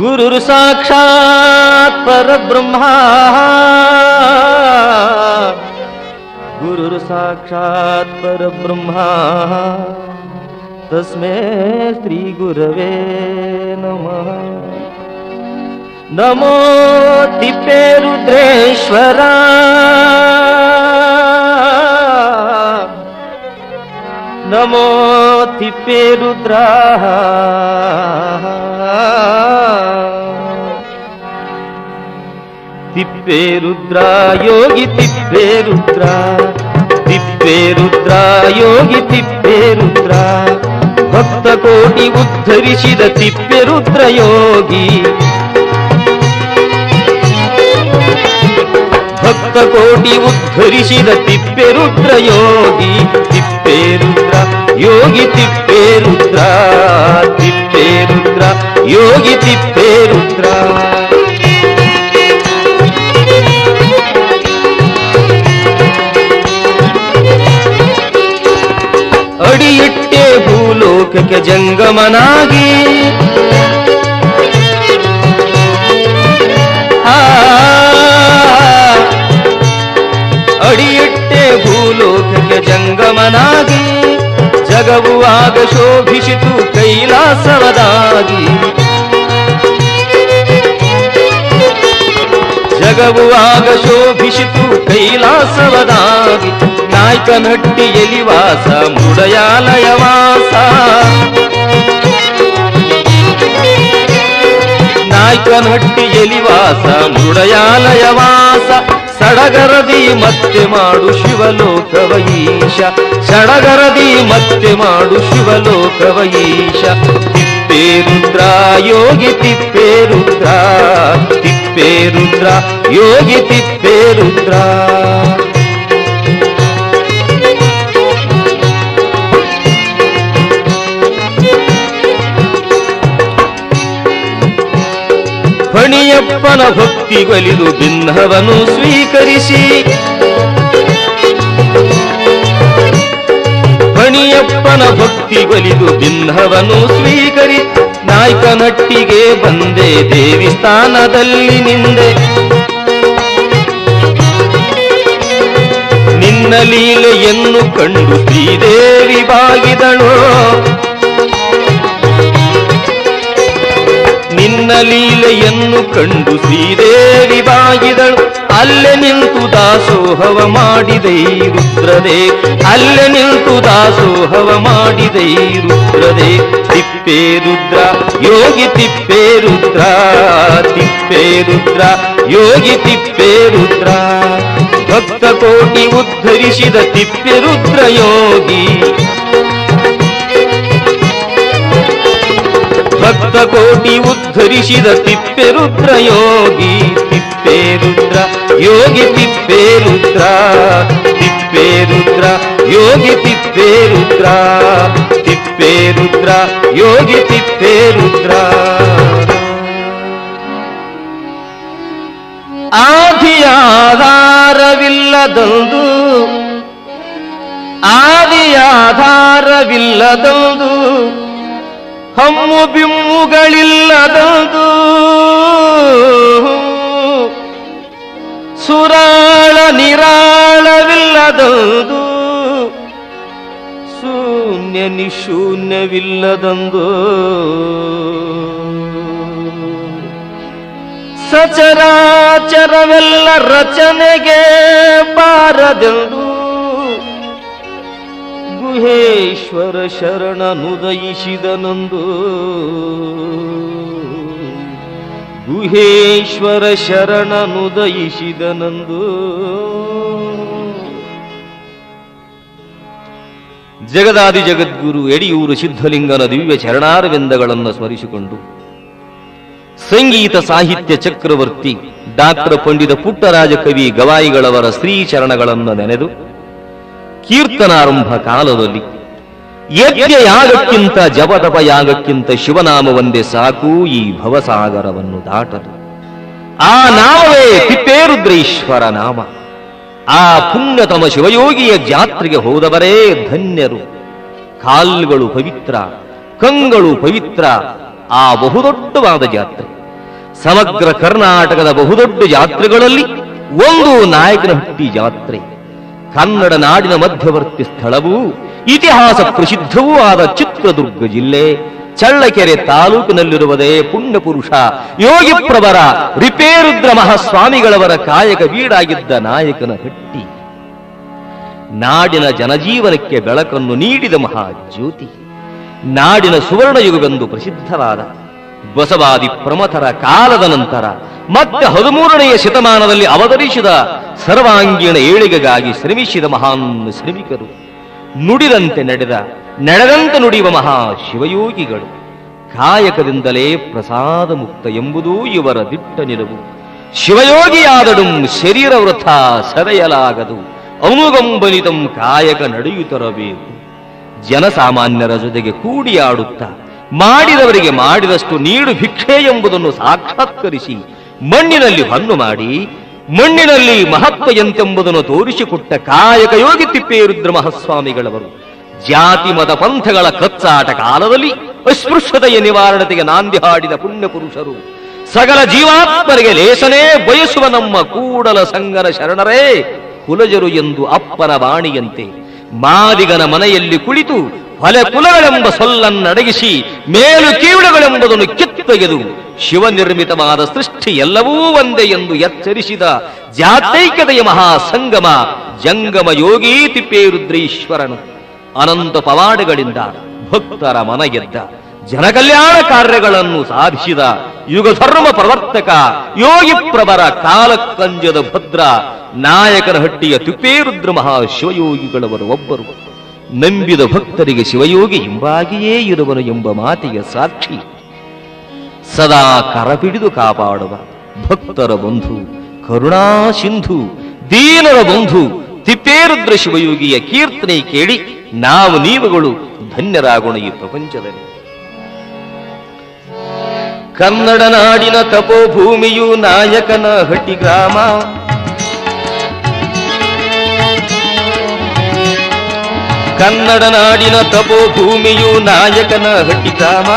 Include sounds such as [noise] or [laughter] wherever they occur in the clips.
गुरुर साक्षात पर साक्षात् परब्रह्मा साक्षात पर ब्रह्मा। तस्मे श्रीगुरवे नम। नमो दिपे रुद्रेश्वरा। నమోతి తిప్పే తిప్పేరుద్రా యోగి తిప్పేరుద్రా. తిప్పేరుద్రా యోగి తిప్పేరుద్రా. ಭಕ್ತ ಕೋಟಿ ಉದ್ಧರಿಸಿದ ತಿಪ್ಪೆರುದ್ರಯೋಗಿ ಕೋಟಿ ಉದ್ಧರಿಸಿದ ತಿಪ್ಪೆರುದ್ರ ಯೋಗಿ ತಿಪ್ಪೇರುದ್ರ ಯೋಗಿ ತಿಪ್ಪೇರುದ್ರ ತಿಪ್ಪೇರುದ್ರ ಯೋಗಿ ತಿಪ್ಪೇರುದ್ರ ಅಡಿಯಿಟ್ಟೆ ಭೂಲೋಕಕ್ಕೆ ಜಂಗಮನಾಗಿ ಜಂಗಮನಾಗಿ, ಜಗವು ಆಗ ಶೋಭಿಸಿತು ಕೈಲಾಸವದಾಗಿ. ಜಗವು ಆಗ ಶೋಭಿಸಿತು ಕೈಲಾಸವದಾಗಿ. ನಾಯ್ಕನಟ್ಟಿಯಲ್ಲಿ ಎಲಿವಾಸ, ಮುಡಯಾಲಯ ವಾಸ. ನಾಯ್ಕನಟ್ಟಿಯಲ್ಲಿ ಎಲಿವಾಸ, ಮುಡಯಾಲಯ ವಾಸ. ಸಡಗರದಿ ಮತ್ತೆ ಮಾಡು ಶಿವಲೋಕವ ಈಶ. ಸಡಗರದಿ ಮತ್ತೆ ಮಾಡು ಶಿವಲೋಕವ ಈಶ. ತಿಪ್ಪೇರುದ್ರ ಯೋಗಿ ತಿಪ್ಪೇರುದ್ರ ತಿಪ್ಪೇರುದ್ರ ಯೋಗಿ ತಿಪ್ಪೇರುದ್ರ ಫಣಿಯಪ್ಪನ ಭಕ್ತಿ ಒಲಿದು ಬಿನ್ನವನು ಸ್ವೀಕರಿಸಿ. ಮಣಿಯಪ್ಪನ ಭಕ್ತಿ ಒಲಿದು ಬಿನ್ನವನು ಸ್ವೀಕರಿ. ನಾಯ್ಕನಟ್ಟಿಗೆ ಬಂದೆ ದೇವಿ ಸ್ಥಾನದಲ್ಲಿ ನಿಂದೆ. ನಿನ್ನ ಲೀಲೆಯನ್ನು ಕಂಡು ಶ್ರೀದೇವಿ ಬಾಗಿದಳು. ನಿನ್ನ ಲೀಲೆಯನ್ನು ಕಂಡು ಸೀದೇವಿ ಬಾಗಿದಳು. ಅಲ್ಲೇ ನಿಂತು ದಾಸೋಹವ ಮಾಡಿದೈ ರುದ್ರದೇ ಅಲ್ಲೇ ನಿಂತು ದಾಸೋಹವ ಮಾಡಿದೈ ರುದ್ರದೇ ತಿಪ್ಪೇ ರುದ್ರ, ಯೋಗಿ ತಿಪ್ಪೇ ರುದ್ರ ತಿಪ್ಪೇ ರುದ್ರ, ಯೋಗಿ ತಿಪ್ಪೇ ರುದ್ರ. ಭಕ್ತ ಕೋಟಿ ಉದ್ಧರಿಸಿದ ತಿಪ್ಪೆ ರುದ್ರ ಯೋಗಿ. ಭಕ್ತ ಕೋಟಿ ಉದ್ಧರಿಸಿದ ತಿಪ್ಪೆರುದ್ರ ಯೋಗಿ ತಿಪ್ಪೇರುದ್ರ ಯೋಗಿ ತಿಪ್ಪೇರುದ್ರ ತಿಪ್ಪೇರುದ್ರ, ಯೋಗಿ ತಿಪ್ಪೇರುದ್ರ ತಿಪ್ಪೇರುದ್ರ, ಯೋಗಿ ತಿಪ್ಪೇರುದ್ರ. ಆದಿಯಾಧಾರವಿಲ್ಲದೊಂದು ಆದಿಯಾಧಾರವಿಲ್ಲದೊಂದು ಹಮ್ಮು ಬಿಮ್ಮುಗಳಿಲ್ಲದದು ಸುರಾಳ ನಿರಾಳವಿಲ್ಲದದು ಶೂನ್ಯ ನಿಶೂನ್ಯವಿಲ್ಲದಂದು ಸಚರಾಚರವೆಲ್ಲ ರಚನೆಗೆ ಬಾರದೆಂದು ಗುಹೇಶ್ವರ ಶರಣನುದಯಿಸಿದನಂದು ಗುಹೇಶ್ವರ ಶರಣನುದಯಿಸಿದನಂದು ಜಗದಾದಿ ಜಗದ್ಗುರು ಎಡಿಯೂರು ಸಿದ್ಧಲಿಂಗನ ದಿವ್ಯ ಚರಣಾರವಿಂದಗಳನ್ನು ಸ್ಮರಿಸಿಕೊಂಡು ಸಂಗೀತ ಸಾಹಿತ್ಯ ಚಕ್ರವರ್ತಿ ಡಾಕ್ಟರ್ ಪಂಡಿತ ಪುಟ್ಟರಾಜ ಕವಿ ಗವಾಯಿಗಳವರ ಶ್ರೀಚರಣಗಳನ್ನು ನೆನೆದು ಕೀರ್ತನಾರಂಭ ಕಾಲದಲ್ಲಿ. ಯಜ್ಞ ಯಾಗಕ್ಕಿಂತ ಜಪತಪ ಯಾಗಕ್ಕಿಂತ ಶಿವನಾಮ ಒಂದೇ ಸಾಕು ಈ ಭವಸಾಗರವನ್ನು ದಾಟಲು ಆ ನಾಮವೇ ತಿಪ್ಪೇರುದ್ರೇಶ್ವರ ನಾಮ. ಆ ಪುಣ್ಯತಮ ಶಿವಯೋಗಿಯ ಜಾತ್ರೆಗೆ ಹೋದವರೇ ಧನ್ಯರು. ಕಾಲ್ಗಳು ಪವಿತ್ರ, ಕಂಗಳು ಪವಿತ್ರ, ಆ ಬಹುದೊಡ್ಡವಾದ ಜಾತ್ರೆ. ಸಮಗ್ರ ಕರ್ನಾಟಕದ ಬಹುದೊಡ್ಡ ಜಾತ್ರೆಗಳಲ್ಲಿ ಒಂದು ನಾಯಕನಹಟ್ಟಿ ಜಾತ್ರೆ. ಕನ್ನಡ ನಾಡಿನ ಮಧ್ಯವರ್ತಿ ಸ್ಥಳವೂ, ಇತಿಹಾಸ ಪ್ರಸಿದ್ಧವೂ ಆದ ಚಿತ್ರದುರ್ಗ ಜಿಲ್ಲೆ, ಚಳ್ಳಕೆರೆ ತಾಲೂಕಿನಲ್ಲಿರುವುದೇ ಪುಣ್ಯಪುರುಷ, ಯೋಗಿಪ್ರವರ ರಿಪೇರುದ್ರ ಮಹಾಸ್ವಾಮಿಗಳವರ ಕಾಯಕ ಬೀಡಾಗಿದ್ದ ನಾಯಕನ ಹಟ್ಟಿ ನಾಡಿನ ಜನಜೀವನಕ್ಕೆ ಬೆಳಕನ್ನು ನೀಡಿದ ಮಹಾಜ್ಯೋತಿ, ನಾಡಿನ ಸುವರ್ಣಯುಗವೆಂದು ಪ್ರಸಿದ್ಧವಾದ ಬಸವಾದಿ ಪ್ರಮಥರ ಕಾಲದ ನಂತರ, ಮತ್ತೆ ಹದಿಮೂರನೆಯ ಶತಮಾನದಲ್ಲಿ ಅವತರಿಸಿದ ಸರ್ವಾಂಗೀಣ ಏಳಿಗೆಗಾಗಿ ಶ್ರಮಿಸಿದ ಮಹಾನ್ ಶ್ರಮಿಕರು. ನುಡಿದಂತೆ ನಡೆದ, ನಡೆದಂತೆ ನುಡಿಯುವ ಮಹಾ ಶಿವಯೋಗಿಗಳು ಕಾಯಕದಿಂದಲೇ ಪ್ರಸಾದ ಮುಕ್ತ ಎಂಬುದೂ ಇವರ ದಿಟ್ಟ ನಿಲುವು. ಶಿವಯೋಗಿಯಾದಡುಂ ಶರೀರ ವೃಥ ಸದೆಯಲಾಗದು ಅನುಗಂಬನಿತಂ ಕಾಯಕ ನಡೆಯುತ್ತರಬೇಕು ಜನಸಾಮಾನ್ಯರ ಜೊತೆಗೆ ಕೂಡಿಯಾಡುತ್ತಾ ಮಾಡಿದವರಿಗೆ ಮಾಡಿದಷ್ಟು ನೀಡು ಭಿಕ್ಷೆ ಎಂಬುದನ್ನು ಸಾಕ್ಷಾತ್ಕರಿಸಿ, ಮಣ್ಣಿನಲ್ಲಿ ಹಣ್ಣು ಮಾಡಿ, ಮಣ್ಣಿನಲ್ಲಿ ಮಹತ್ವ ಎಂತೆಂಬುದನ್ನು ತೋರಿಸಿಕೊಟ್ಟ ಕಾಯಕ ಯೋಗಿ ತಿಪ್ಪೇರುದ್ರ ಮಹಾಸ್ವಾಮಿಗಳವರು, ಜಾತಿ ಮತ ಪಂಥಗಳ ಕಚ್ಚಾಟ ಕಾಲದಲ್ಲಿ ಅಸ್ಪೃಶ್ಯತೆಯ ನಿವಾರಣತೆಗೆ ನಾಂದಿ ಹಾಡಿದ ಪುಣ್ಯ ಪುರುಷರು ಸಕಲ ಜೀವಾತ್ಮರಿಗೆ ಲೇಸನೇ ಬಯಸುವ ನಮ್ಮ ಕೂಡಲ ಸಂಗನ ಶರಣರೇ, ಕುಲಜರು ಎಂದು ಅಪ್ಪನ ವಾಣಿಯಂತೆ, ಮಾದಿಗನ ಮನೆಯಲ್ಲಿ ಕುಳಿತು ಹೊಲೆ ಕುಲಗಳೆಂಬ ಸೊಲ್ಲನ್ನಡಗಿಸಿ ಮೇಲು ಕೀಳುಗಳೆಂಬುದನ್ನು ಕಿತ್ತೊಗೆದು ಶಿವನಿರ್ಮಿತವಾದ ಸೃಷ್ಟಿ ಎಲ್ಲವೂ ಒಂದೇ ಎಂದು ಎಚ್ಚರಿಸಿದ ಜಾತೈಕ್ಯತೆಯ ಮಹಾಸಂಗಮ ಜಂಗಮ ಯೋಗಿ ತಿಪ್ಪೇರುದ್ರೀಶ್ವರನು ಅನಂತ ಪವಾಡಗಳಿಂದ ಭಕ್ತರ ಮನ ಗೆದ್ದ ಜನಕಲ್ಯಾಣ ಕಾರ್ಯಗಳನ್ನು ಸಾಧಿಸಿದ ಯುಗಧರ್ಮ ಪ್ರವರ್ತಕ ಯೋಗಿ ಪ್ರಭರ ಕಾಲಕ್ಕಂಜದ ಭದ್ರ ನಾಯಕನ ಹಟ್ಟಿಯ ತಿಪ್ಪೇರುದ್ರ ಮಹಾಶಿವಯೋಗಿಗಳವರು ಒಬ್ಬರು. ನಂಬಿದ ಭಕ್ತರಿಗೆ ಶಿವಯೋಗಿ ಹಿಂಬಾಗಿಯೇ ಇರುವನು ಎಂಬ ಮಾತಿಗೆ ಸಾಕ್ಷಿ. ಸದಾ ಕರಪಿಡಿದು ಕಾಪಾಡುವ ಭಕ್ತರ ಬಂಧು, ಕರುಣಾ ಸಿಂಧು, ದೀನರ ಬಂಧು, ತಿಪ್ಪೇರುದ್ರ ಶಿವಯೋಗಿಯ ಕೀರ್ತನೆ ಕೇಳಿ ನಾವು ನೀವುಗಳು ಧನ್ಯರಾಗೋಣ ಈ ಪ್ರಪಂಚದಲ್ಲಿ. ಕನ್ನಡ ನಾಡಿನ ತಪೋಭೂಮಿಯು ನಾಯಕನ ಹಟ್ಟಿ ಗ್ರಾಮ ಕನ್ನಡ ನಾಡಿನ ತಪೋಭೂಮಿಯು ನಾಯಕನ ಹಟ್ಟಿಗ್ರಾಮ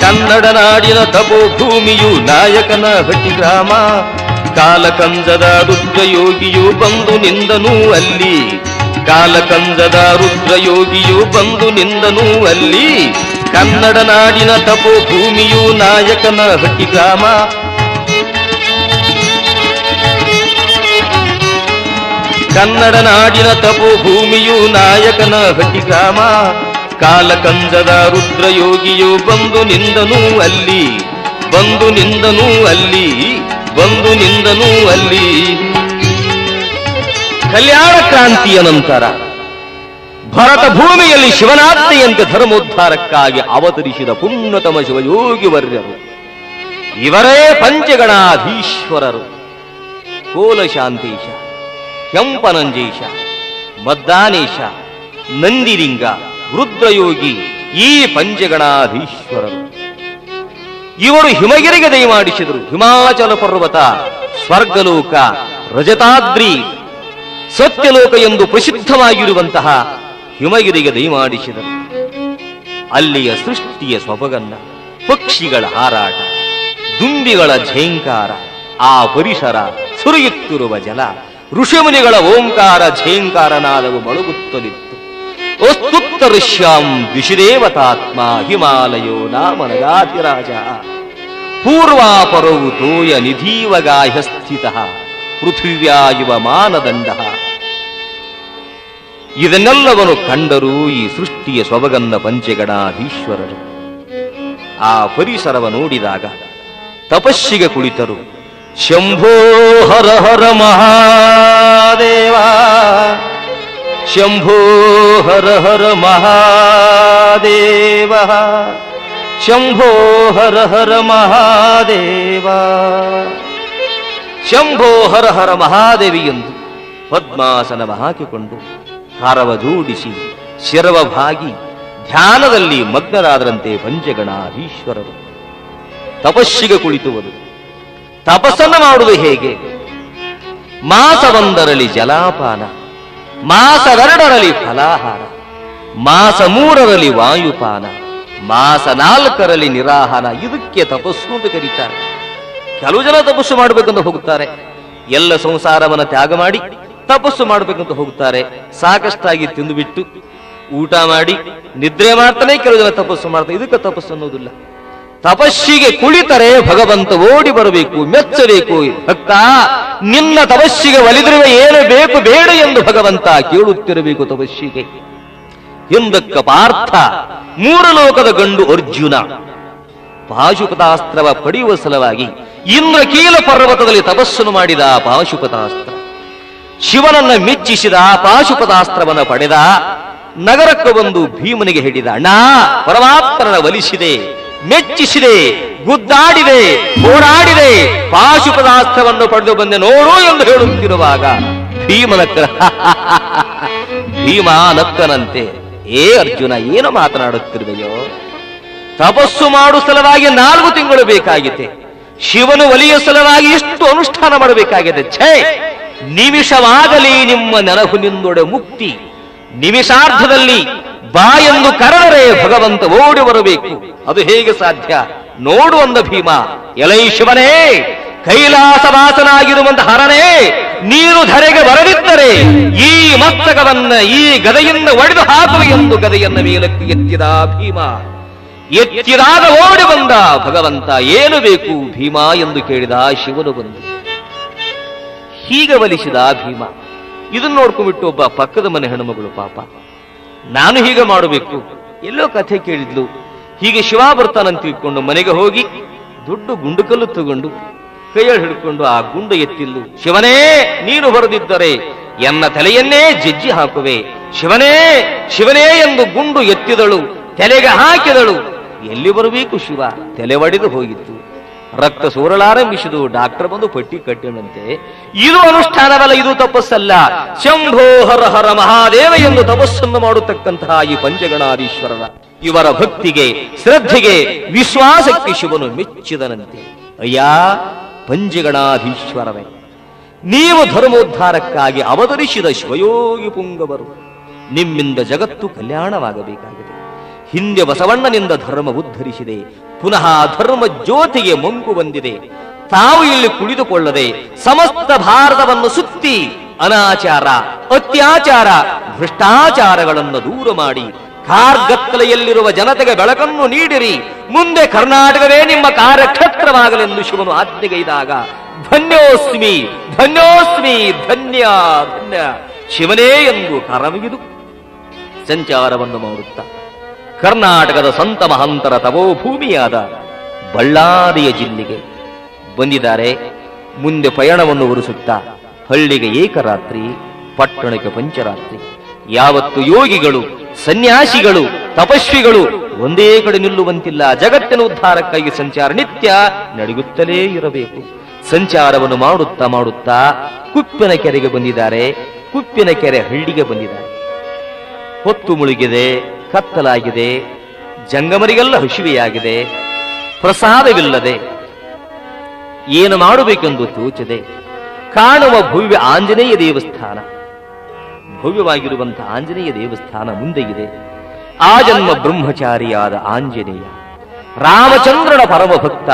ಕನ್ನಡ ನಾಡಿನ ತಪೋಭೂಮಿಯು ನಾಯಕನ ಹಟ್ಟಿಗ್ರಾಮ ಕಾಲಕಂಜದ ರುದ್ರಯೋಗಿಯು ಬಂದು ನಿಂದನು ಅಲ್ಲಿ. ಕಾಲಕಂಜದ ರುದ್ರಯೋಗಿಯು ಬಂದು ನಿಂದನು ಅಲ್ಲಿ. ಕನ್ನಡ ನಾಡಿನ ತಪೋಭೂಮಿಯು ನಾಯಕನ ಹಟ್ಟಿ ಕನ್ನಡ ನಾಡಿನ ತಪೋಭೂಮಿಯು ನಾಯಕನ ಹಟ್ಟಿ ಗ್ರಾಮ. ಕಾಲಕಂಜದ ರುದ್ರಯೋಗಿಯು ಬಂದು ನಿಂದನು ಅಲ್ಲಿ, ಬಂದು ನಿಂದನು ಅಲ್ಲಿ, ಬಂದು ನಿಂದನು ಅಲ್ಲಿ. ಕಲ್ಯಾಣ ಕ್ರಾಂತಿಯ ನಂತರ ಭರತ ಭೂಮಿಯಲ್ಲಿ ಶಿವನಾತ್ಮೆಯಂತೆ ಧರ್ಮೋದ್ಧಾರಕ್ಕಾಗಿ ಅವತರಿಸಿದ ಪುಣ್ಯತಮ ಶಿವಯೋಗಿ ವರ್ಯರು. ಇವರೇ ಪಂಚಗಣಾಧೀಶ್ವರರು. ಕೋಲಶಾಂತೇಶ ಕೆಂಪನಂಜೇಶ, ಮದ್ದಾನೇಶ, ನಂದಿಲಿಂಗ, ರುದ್ರಯೋಗಿ, ಈ ಪಂಚಗಣಾಧೀಶ್ವರರು. ಇವರು ಹಿಮಗಿರಿಗೆ ದಯಮಾಡಿಸಿದರು ಹಿಮಾಚಲ ಪರ್ವತ, ಸ್ವರ್ಗಲೋಕ, ರಜತಾದ್ರಿ, ಸತ್ಯಲೋಕ ಎಂದು ಪ್ರಸಿದ್ಧವಾಗಿರುವಂತಹ ಹಿಮಗಿರಿಗೆ ದಯಮಾಡಿಸಿದರು ಅಲ್ಲಿಯ ಸೃಷ್ಟಿಯ ಸೊಬಗನ್ನ ಪಕ್ಷಿಗಳ ಹಾರಾಟ, ದುಂಬಿಗಳ ಝೇಂಕಾರ, ಆ ಪರಿಸರ ಸುರಿಯುತ್ತಿರುವ ಜಲ ಋಷಿಮುನಿಗಳ ಓಂಕಾರ ಝೇಂಕಾರನಾದವು ಮೊಳಗುತ್ತಲಿತ್ತು ಅಸ್ತುತ್ತರಿಷ್ಯಾಂ ದಿಶಿದೇವತಾತ್ಮ ಹಿಮಾಲಯೋ ನಾಮನಗಾಧಿರಾಜ ಪೂರ್ವಾಪರವು ತೋಯ ನಿಧೀವಗಾಹ್ಯ ಸ್ಥಿತ ಪೃಥಿವ್ಯಾಯುವ ಮಾನದಂಡ. ಇದನ್ನೆಲ್ಲವನು ಕಂಡರೂ ಈ ಸೃಷ್ಟಿಯ ಸೊಬಗನ್ನ ಪಂಚಗಣಾಧೀಶ್ವರರು. ಆ ಪರಿಸರವ ನೋಡಿದಾಗ ತಪಸ್ಸಿಗೆ ಕುಳಿತರು. ಶಂಭೋ ಹರ ಹರ ಮಹಾದೇವ, ಶಂಭೋ ಹರ ಹರ ಮಹಾದೇವ, ಶಂಭೋ ಹರ ಹರ ಮಹಾದೇವ, ಶಂಭೋ ಹರ ಹರ ಮಹಾದೇವಿ ಎಂದು ಪದ್ಮಾಸನವ ಹಾಕಿಕೊಂಡು ಹಾರವ ಜೋಡಿಸಿ ಶಿರವ ಭಾಗಿ ಧ್ಯಾನದಲ್ಲಿ ಮಗ್ನರಾದರಂತೆ ಪಂಚಗಣಾಧೀಶ್ವರರು. ತಪಸ್ಸಿಗೆ ಕುಳಿತುವರು. ತಪಸ್ಸನ್ನು ಮಾಡುವುದು ಹೇಗೆ? ಮಾಸವೊಂದರಲ್ಲಿ ಜಲಾಪಾನ, ಮಾಸವೆರಡರಲ್ಲಿ ಫಲಾಹಾರ ಮಾಸ ಮೂರರಲ್ಲಿ ವಾಯುಪಾನ ಮಾಸ ನಾಲ್ಕರಲ್ಲಿ ನಿರಾಹಾರ. ಇದಕ್ಕೆ ತಪಸ್ಸು ಅಂತ ಕರೀತಾರೆ. ಕೆಲವು ಜನ ತಪಸ್ಸು ಮಾಡಬೇಕಂತ ಹೋಗುತ್ತಾರೆ. ಎಲ್ಲ ಸಂಸಾರವನ್ನು ತ್ಯಾಗ ಮಾಡಿ ತಪಸ್ಸು ಮಾಡಬೇಕಂತ ಹೋಗುತ್ತಾರೆ. ಸಾಕಷ್ಟಾಗಿ ತಿಂದುಬಿಟ್ಟು ಊಟ ಮಾಡಿ, ನಿದ್ರೆ ಮಾಡ್ತಾನೆ ಕೆಲವು ಜನ ತಪಸ್ಸು ಮಾಡ್ತಾರೆ. ಇದಕ್ಕೆ ತಪಸ್ಸು ಅನ್ನೋದಿಲ್ಲ. ತಪಸ್ಸಿಗೆ ಕುಳಿತರೆ ಭಗವಂತ ಓಡಿ ಬರಬೇಕು, ಮೆಚ್ಚಬೇಕು. ಭಕ್ತ, ನಿನ್ನ ತಪಸ್ಸಿಗೆ ಒಲಿದಿರುವ ಏನು ಬೇಕು ಬೇಡ ಎಂದು ಭಗವಂತ ಕೇಳುತ್ತಿರಬೇಕು ತಪಸ್ಸಿಗೆ. ಹಿಂದಕ್ಕ ಪಾರ್ಥ, ಮೂರು ಲೋಕದ ಗಂಡು ಅರ್ಜುನ. ಪಾಶುಪತಾಸ್ತ್ರವ ಪಡೆಯುವ ಸಲುವಾಗಿ ಇಂದ್ರ ಕೀಲ ಪರ್ವತದಲ್ಲಿ ತಪಸ್ಸನ್ನು ಮಾಡಿದ ಪಾಶುಪತಾಸ್ತ್ರ. ಶಿವನನ್ನ ಮೆಚ್ಚಿಸಿದ ಪಾಶುಪತಾಸ್ತ್ರವನ್ನು ಪಡೆದ, ನಗರಕ್ಕೆ ಬಂದು ಭೀಮನಿಗೆ ಹೇಳಿದ, ಅಣ್ಣ ಪರಮಾತ್ಮನ ಒಲಿಸಿದೆ ಮೆಚ್ಚಿಸಿದೆ, ಗುದ್ದಾಡಿದೆ, ಹೋರಾಡಿದೆ ಪಾಶುಪದಾಸ್ತ್ರವನ್ನು ಪಡೆದು ಬಂದೆ ನೋಡು ಎಂದು ಹೇಳುತ್ತಿರುವಾಗ ಭೀಮನಕ್ಕ [laughs] ಭೀಮಾನಕ್ಕನಂತೆ, ಏ ಅರ್ಜುನ, ಏನು ಮಾತನಾಡುತ್ತಿರುವೆಯೋ? ತಪಸ್ಸು ಮಾಡು ಸಲುವಾಗಿ ನಾಲ್ಕು ತಿಂಗಳು ಬೇಕಾಗಿದೆ ಶಿವನು ಒಲಿಯ ಸಲುವಾಗಿ ಎಷ್ಟು ಅನುಷ್ಠಾನ ಮಾಡಬೇಕಾಗಿದೆ, ಛೇ! ನಿಮಿಷವಾಗಲಿ ನಿಮ್ಮ ನೆನಹು ನಿಂದೊಡೆ ಮುಕ್ತಿ. ನಿಮಿಷಾರ್ಧದಲ್ಲಿ ಬಾ ಎಂದು ಕರೆದರೆ ಭಗವಂತ ಓಡಿ ಬರಬೇಕು. ಅದು ಹೇಗೆ ಸಾಧ್ಯ? ನೋಡು ಅಂದ ಭೀಮ. ಎಲೈ ಶಿವನೇ, ಕೈಲಾಸವಾಸನಾಗಿರುವಂತ ಹರನೇ, ನೀರು ಧರೆಗೆ ಬರದಿದ್ದರೆ ಈ ಮಸ್ತಕವನ್ನ ಈ ಗದೆಯಿಂದ ಒಡೆದು ಹಾಕು ಎಂದು ಗದೆಯನ್ನ ಮೇಲಕ್ಕೆ ಎತ್ತಿದ ಭೀಮ. ಎತ್ತಿದಾಗ ಓಡಿ ಬಂದ ಭಗವಂತ, ಏನು ಬೇಕು ಭೀಮ ಎಂದು ಕೇಳಿದ ಶಿವನು ಬಂದು. ಹೀಗೆ ಬಲಿಸಿದ ಭೀಮ. ಇದನ್ನ ನೋಡ್ಕೊಂಡ್ಬಿಟ್ಟು ಒಬ್ಬ ಪಕ್ಕದ ಮನೆ ಹೆಣ್ಣುಮಗಳು ಪಾಪ. ನಾನು ಹೀಗೆ ಮಾಡಬೇಕು. ಎಲ್ಲೋ ಕಥೆ ಕೇಳಿದ್ಲು. ಹೀಗೆ ಶಿವ ಬರ್ತಾನಂತ ತಿಳ್ಕೊಂಡು ಮನೆಗೆ ಹೋಗಿ ದೊಡ್ಡ ಗುಂಡುಕಲ್ಲು ತಗೊಂಡು ಕೈಯಲ್ಲಿ ಹಿಡ್ಕೊಂಡು ಆ ಗುಂಡು ಎತ್ತಿಲ್ಲು ಶಿವನೇ, ನೀನು ಹೊರದಿದ್ದರೆ ಎನ್ನ ತಲೆಯನ್ನೇ ಜಜ್ಜಿ ಹಾಕುವೆ. ಶಿವನೇ ಶಿವನೇ ಎಂದು ಗುಂಡು ಎತ್ತಿದಳು. ತಲೆಗೆ ಹಾಕಿದಳು. ಎಲ್ಲಿ ಬರಬೇಕು ಶಿವ? ತಲೆ ಒಡೆದು ಹೋಗಿತ್ತು. ರಕ್ತ ಸೋರಲಾರಂಭಿಸಿದು ಡಾಕ್ಟರ್ ಬಂದು ಪಟ್ಟಿ ಕಟ್ಟಿನಂತೆ ಇದು ಅನುಷ್ಠಾನವಲ್ಲ, ಇದು ತಪಸ್ಸಲ್ಲ. ಶಂಭೋ ಹರ ಹರ ಮಹಾದೇವ ಎಂದು ತಪಸ್ಸನ್ನು ಮಾಡತಕ್ಕಂತಹ ಈ ಪಂಚಗಣಾಧೀಶ್ವರರ. ಇವರ ಭಕ್ತಿಗೆ, ಶ್ರದ್ಧೆಗೆ, ವಿಶ್ವಾಸಕ್ಕೆ ಶಿವನು ಮೆಚ್ಚಿದನಂತೆ. ಅಯ್ಯ, ಪಂಚಗಣಾಧೀಶ್ವರವೇ, ನೀವು ಧರ್ಮೋದ್ಧಾರಕ್ಕಾಗಿ ಅವತರಿಸಿದ ಶಿವಯೋಗಿ ಪುಂಗವರು, ನಿಮ್ಮಿಂದ ಜಗತ್ತು ಕಲ್ಯಾಣವಾಗಬೇಕಾಗಿದೆ. ಹಿಂದೆ ಬಸವಣ್ಣನಿಂದ ಧರ್ಮ ಉದ್ಧರಿಸಿದೆ. ಪುನಃ ಧರ್ಮ ಜ್ಯೋತಿಗೆ ಮಂಕು ಬಂದಿದೆ. ತಾವು ಇಲ್ಲಿ ಕುಳಿದುಕೊಳ್ಳದೆ ಸಮಸ್ತ ಭಾರತವನ್ನು ಸುತ್ತಿ ಅನಾಚಾರ, ಅತ್ಯಾಚಾರ, ಭ್ರಷ್ಟಾಚಾರಗಳನ್ನು ದೂರ ಮಾಡಿ ಕಾರ್ಗತ್ತಲೆಯಲ್ಲಿರುವ ಜನತೆಗೆ ಬೆಳಕನ್ನು ನೀಡಿರಿ. ಮುಂದೆ ಕರ್ನಾಟಕವೇ ನಿಮ್ಮ ಕಾರ್ಯಕ್ಷೇತ್ರವಾಗಲೆಂದು ಶಿವನು ಆಜ್ಞೆಗೈದಾಗ, ಧನ್ಯೋಸ್ಮಿ ಧನ್ಯೋಸ್ಮಿ, ಧನ್ಯ ಧನ್ಯ, ಶಿವನೇ ಎಂದು ಕರಮಿಗಿದು ಸಂಚಾರವನ್ನು ಮಾಡುತ್ತಾ ಕರ್ನಾಟಕದ ಸಂತ ಮಹಂತರ ತಪೋಭೂಮಿಯಾದ ಬಳ್ಳಾರಿಯ ಜಿಲ್ಲೆಗೆ ಬಂದಿದ್ದಾರೆ. ಮುಂದೆ ಪಯಣವನ್ನು ಉರಿಸುತ್ತಾ ಹಳ್ಳಿಗೆ ಏಕರಾತ್ರಿ, ಪಟ್ಟಣಕ್ಕೆ ಪಂಚರಾತ್ರಿ. ಯಾವತ್ತು ಯೋಗಿಗಳು, ಸನ್ಯಾಸಿಗಳು, ತಪಸ್ವಿಗಳು ಒಂದೇ ಕಡೆ ನಿಲ್ಲುವಂತಿಲ್ಲ, ಜಗತ್ತಿನ ಉದ್ಧಾರಕ್ಕಾಗಿ ಸಂಚಾರ ನಿತ್ಯ ನಡೆಯುತ್ತಲೇ ಇರಬೇಕು. ಸಂಚಾರವನ್ನು ಮಾಡುತ್ತಾ ಮಾಡುತ್ತಾ ಕುಪ್ಪಿನ ಕೆರೆಗೆ ಬಂದಿದ್ದಾರೆ. ಕುಪ್ಪಿನ ಕೆರೆ ಹಳ್ಳಿಗೆ ಬಂದಿದ್ದಾರೆ. ಹೊತ್ತು ಮುಳುಗಿದೆ. ಕತ್ತಲಾಗಿದೆ, ಜಂಗಮರಿಗೆಲ್ಲ ಹಸಿವೆಯಾಗಿದೆ ಪ್ರಸಾದವಿಲ್ಲದೆ ಏನು ಮಾಡಬೇಕೆಂದು ತೋಚದೆ ಕಾಣುವ ಭವ್ಯ ಆಂಜನೇಯ ದೇವಸ್ಥಾನ. ಭವ್ಯವಾಗಿರುವಂತಹ ಆಂಜನೇಯ ದೇವಸ್ಥಾನ ಮುಂದೆ ಇದೆ ಆ ಜನ್ಮ ಬ್ರಹ್ಮಚಾರಿಯಾದ ಆಂಜನೇಯ. ರಾಮಚಂದ್ರನ ಪರಮ ಭಕ್ತ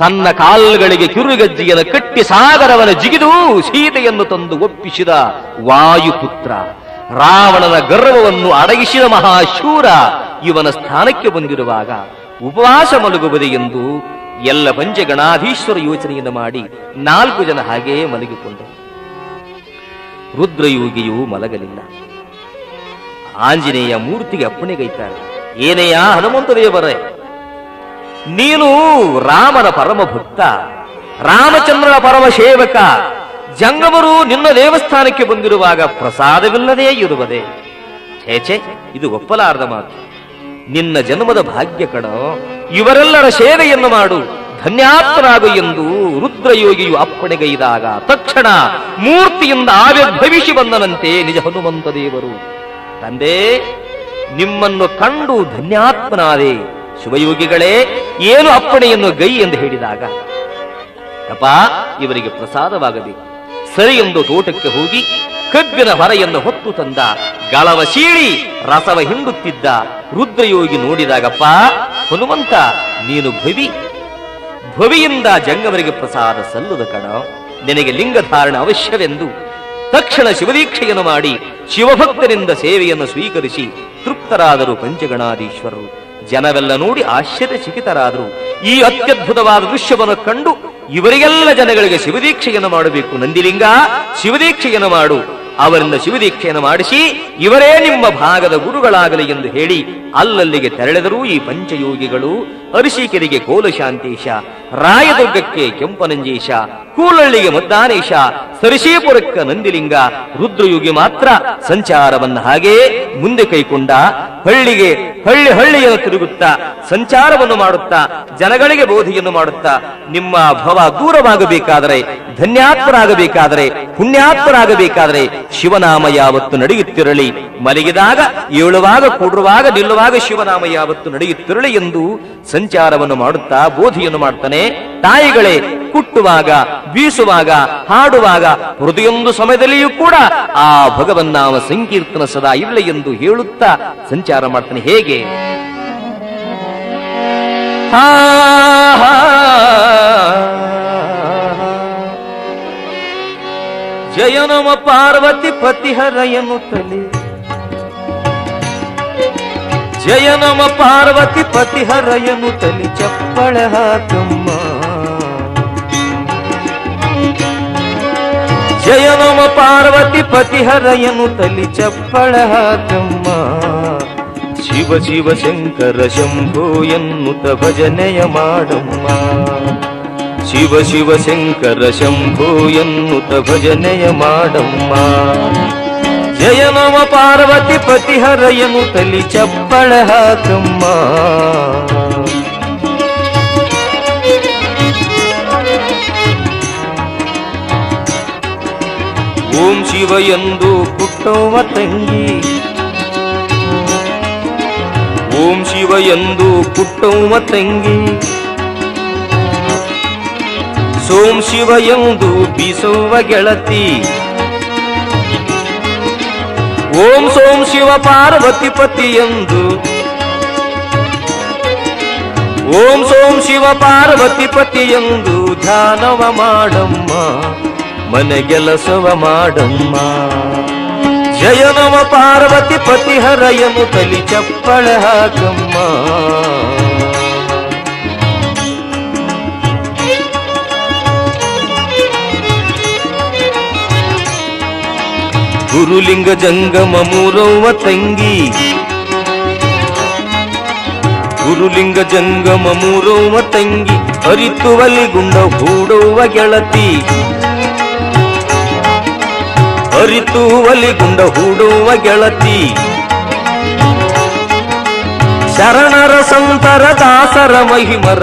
ತನ್ನ ಕಾಲುಗಳಿಗೆ ಕಿರುಗಜ್ಜಿಯನ್ನು ಕಟ್ಟಿ ಸಾಗರವನ ಜಿಗಿದು ಸೀತೆಯನ್ನು ತಂದು ಒಪ್ಪಿಸಿದ ವಾಯುಪುತ್ರ. ರಾವಣನ ಗರ್ವವನ್ನು ಅಡಗಿಸಿದ ಮಹಾಶೂರ ಇವನ ಸ್ಥಾನಕ್ಕೆ ಬಂದಿರುವಾಗ ಉಪವಾಸ ಮಲಗುವುದೇ ಎಂದು ಎಲ್ಲ ಪಂಚಗಣಾಧೀಶ್ವರ ಯೋಚನೆಯನ್ನು ಮಾಡಿ ನಾಲ್ಕು ಜನ ಹಾಗೆಯೇ ಮಲಗಿಕೊಂಡರು. ರುದ್ರಯೋಗಿಯು ಮಲಗಲಿಲ್ಲ. ಆಂಜನೇಯ ಮೂರ್ತಿಗೆ ಅಪ್ಪಣೆಗೈತಾರೆ ಏನೆಯ ಹನುಮಂತ ದೇವರೇ, ನೀನು ರಾಮನ ಪರಮ ಭಕ್ತ ರಾಮಚಂದ್ರನ ಪರಮ ಸೇವಕ ಜಂಗಮರು ನಿನ್ನ ದೇವಸ್ಥಾನಕ್ಕೆ ಬಂದಿರುವಾಗ ಪ್ರಸಾದವಿಲ್ಲದೇ ಇರುವುದೇ. ಛೇ ಛೇ, ಇದು ಒಪ್ಪಲಾರದ ಮಾತು. ನಿನ್ನ ಜನ್ಮದ ಭಾಗ್ಯ ಕಣೋ, ಇವರೆಲ್ಲರ ಸೇವೆಯನ್ನು ಮಾಡು. ಧನ್ಯಾತ್ಮನಾಗು ಎಂದು ರುದ್ರಯೋಗಿಯು ಅಪ್ಪಣೆಗೈದಾಗ ತಕ್ಷಣ ಮೂರ್ತಿಯಿಂದ ಆವಿರ್ಭವಿಸಿ ಬಂದನಂತೆ ನಿಜ ಹನುಮಂತ ದೇವರು. ತಂದೆ, ನಿಮ್ಮನ್ನು ಕಂಡು ಧನ್ಯಾತ್ಮನಾದೆ. ಶಿವಯೋಗಿಗಳೇ, ಏನು ಅಪ್ಪಣೆಯನ್ನು ಗೈ ಎಂದು ಹೇಳಿದಾಗ ಅಪ್ಪ ಇವರಿಗೆ ಪ್ರಸಾದವಾಗಬೇಕು. ಸರಿ ಎಂದು ತೋಟಕ್ಕೆ ಹೋಗಿ ಕಬ್ಬಿನ ಹೊರೆಯನ್ನು ಹೊತ್ತು ತಂದ ಗಳವ ಸೀಳಿ ರಸವ ಹಿಂಡುತ್ತಿದ್ದ ರುದ್ರಯೋಗಿ ನೋಡಿದಾಗಪ್ಪ, ಹನುಮಂತ, ನೀನು ಭವಿ. ಭವಿಯಿಂದ ಜಂಗವರಿಗೆ ಪ್ರಸಾದ ಸಲ್ಲುದ ಕಣ. ನಿನಗೆ ಲಿಂಗಧಾರಣ ಅವಶ್ಯವೆಂದು. ತಕ್ಷಣ ಶಿವದೀಕ್ಷೆಯನ್ನು ಮಾಡಿ ಶಿವಭಕ್ತರಿಂದ ಸೇವೆಯನ್ನು ಸ್ವೀಕರಿಸಿ ತೃಪ್ತರಾದರು ಪಂಚಗಣಾಧೀಶ್ವರರು ಜನವೆಲ್ಲ ನೋಡಿ ಆಶ್ಚರ್ಯಚಕಿತರಾದರು. ಈ ಅತ್ಯದ್ಭುತವಾದ ದೃಶ್ಯವನ್ನು ಕಂಡು ಇವರಿಗೆಲ್ಲ ಜನಗಳಿಗೆ ಶಿವದೀಕ್ಷೆಯನ್ನು ಮಾಡಬೇಕು. ನಂದಿಲಿಂಗ, ಶಿವದೀಕ್ಷೆಯನ್ನು ಮಾಡು. ಅವರಿಂದ ಶಿವದೀಕ್ಷೆಯನ್ನು ಮಾಡಿಸಿ ಇವರೇ ನಿಮ್ಮ ಭಾಗದ ಗುರುಗಳಾಗಲಿ ಎಂದು ಹೇಳಿ ಅಲ್ಲಲ್ಲಿಗೆ ತೆರಳಿದರೂ ಈ ಪಂಚಯೋಗಿಗಳು ಅರಿಶಿಕೆರೆಗೆ ಕೋಲಶಾಂತೇಶ, ರಾಯದುರ್ಗಕ್ಕೆ ಕೆಂಪನಂಜೇಶ, ಕೂಲಳ್ಳಿಗೆ ಮದ್ದಾನೇಶ, ಸರಿಶೇಪುರಕ್ಕ ನಂದಿಲಿಂಗ, ರುದ್ರಯುಗಿ ಮಾತ್ರ ಸಂಚಾರವನ್ನ ಹಾಗೆ ಮುಂದೆ ಕೈಕೊಂಡ, ಹಳ್ಳಿಗೆ ಹಳ್ಳಿ ಹಳ್ಳಿಯನ್ನು ತಿರುಗುತ್ತಾ ಸಂಚಾರವನ್ನು ಮಾಡುತ್ತಾ ಜನಗಳಿಗೆ ಬೋಧಿಯನ್ನು ಮಾಡುತ್ತಾ ನಿಮ್ಮ ಭವ ದೂರವಾಗಬೇಕಾದರೆ, ಧನ್ಯಾತ್ಮರಾಗಬೇಕಾದರೆ, ಪುಣ್ಯಾತ್ಮರಾಗಬೇಕಾದರೆ ಶಿವನಾಮ ಯಾವತ್ತು ನಡೆಯುತ್ತಿರಲಿ. ಮಲಗಿದಾಗ, ಏಳುವಾಗ, ಕೂಡುವಾಗ ನಿಲ್ಲುವಾಗ ಶಿವನಾಮ ಯಾವತ್ತು ನಡೆಯುತ್ತಿರಲಿ ಎಂದು ಸಂಚಾರವನ್ನು ಮಾಡುತ್ತಾ ಬೋಧಿಯನ್ನು ಮಾಡ್ತಾನೆ. ತಾಯಿಗಳೇ, ಕುಟ್ಟುವಾಗ, ಬೀಸುವಾಗ, ಹಾಡುವಾಗ ಪ್ರತಿಯೊಂದು ಸಮಯದಲ್ಲಿಯೂ ಕೂಡ ಆ ಭಗವನ್ನಾಮ ಸಂಕೀರ್ತನ ಸದಾ ಇಲ್ಲ ಎಂದು ಹೇಳುತ್ತಾ ಸಂಚಾರ ಮಾಡ್ತಾನೆ. ಹೇಗೆ? ಜಯನಮ ಪಾರ್ವತಿ ಪತಿಹರ ಎನ್ನುತ್ತಲೇ ಜಯ ನಮ ಪಾರ್ವತಿ ಪತಿಹರ ಎನ್ನುತ್ತಲಿ ಚಪ್ಪಳ ಹಾಕಮ್ಮ ಜಯ ನಮ ಪಾರ್ವತಿ ಪತಿಹರ ಎನ್ನುತ್ತಲಿ ಚಪ್ಪಳ ಹಾಕಮ್ಮ ಶಿವ ಶಿವ ಶಂಕರ ಶಂಭೋ ಎನ್ನುತ್ತ ಭಜನೆಯ ಮಾಡಮ್ಮ ಶಿವ ಶಿವ ಶಂಕರ ಶಂಭೋ ಎನ್ನುತ್ತ ಭಜನೆಯ ಮಾಡಮ್ಮ ಜಯ ನಮ ಪಾರ್ವತಿ ಪತಿ ಹರಯನು ತಲಿ ಚಪ್ಪಳ ಹಾಕಮ್ಮ. ಓಂ ಶಿವ ಎಂದು ಪುಟ್ಟವ ತಂಗಿ. ಓಂ ಶಿವ ಎಂದು ಪುಟ್ಟವ ತಂಗಿ. ಸೋಂ ಶಿವ ಎಂದು ಬೀಸುವ ಗೆಳತಿ. ಓಂ ಸೋಂ ಶಿವ ಪಾರ್ವತಿ ಪತಿ ಎಂದು. ಓಂ ಸೋಂ ಶಿವ ಪಾರ್ವತಿ ಪತಿ ಎಂದು ಧ್ಯಾನವ ಮಾಡಮ್ಮ ಮನೆಗೆಲಸವ ಮಾಡಮ್ಮ. ಜಯ ನಮ ಪಾರ್ವತಿ ಪತಿ ಹರಯನು ತಲಿ ಚಪ್ಪಳ ಹಾಕಮ್ಮ. ಗುರುಲಿಂಗ ಜಂಗಮ ಮೂರವ್ವ ತಂಗಿ. ಗುರುಲಿಂಗ ಜಂಗಮ ಮೂರವ್ವ ತಂಗಿ ಅರಿತುವಲಿ ಗುಂಡ ಹೂಡವ್ವ ಗೆಳತಿ. ಅರಿತುವಲಿ ಗುಂಡ ಹೂಡುವ ಗೆಳತಿ. ಶರಣರ ಸಂತರ ದಾಸರ ಮಹಿಮರ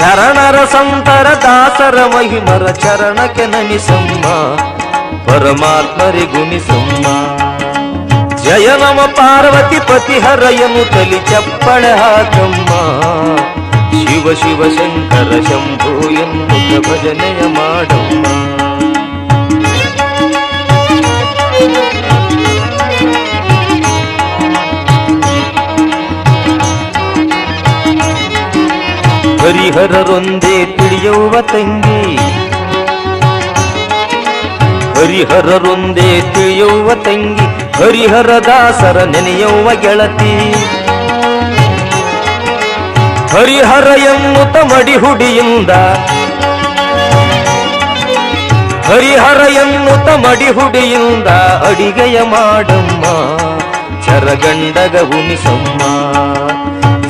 ಶರಣರ ಸಂತರ ದಾಸರ ಮಹಿಮರ ಚರಣಕ್ಕೆ ನಮಿಸಮ್ಮ. ಪರಮಾತ್ಮರಿ ಗುಣಿಸಮ್ಮ ಜಯ ನಮ ಪಾರ್ವತಿ ಪತಿ ಹರಯನು ತಲಿ ಚಪ್ಪಳೆ ಹಾಕಮ್ಮ. ಶಿವ ಶಿವ ಶಂಕರ ಶಂಭೋ ಎಂದು ಭಜನೆಯ ಮಾಡಮ್ಮ. ಹರಿಹರರೊಂದೇ ತಿಳಿಯುವ ತಂಗಿ. ಹರಿಹರರೊಂದೇ ತಿಳಿಯುವ ತಂಗಿ ಹರಿಹರ ದಾಸರ ನೆನೆಯುವ ಗೆಳತಿ. ಹರಿಹರ ಎನ್ನುತ್ತ ಮಡಿಹುಡಿಯಿಂದ ಹರಿಹರ ಎನ್ನುತ್ತ ಮಡಿಹುಡಿಯಿಂದ ಅಡಿಗೆಯ ಮಾಡಮ್ಮ, ಚರಗಂಡಗ ಉಣಿಸಮ್ಮ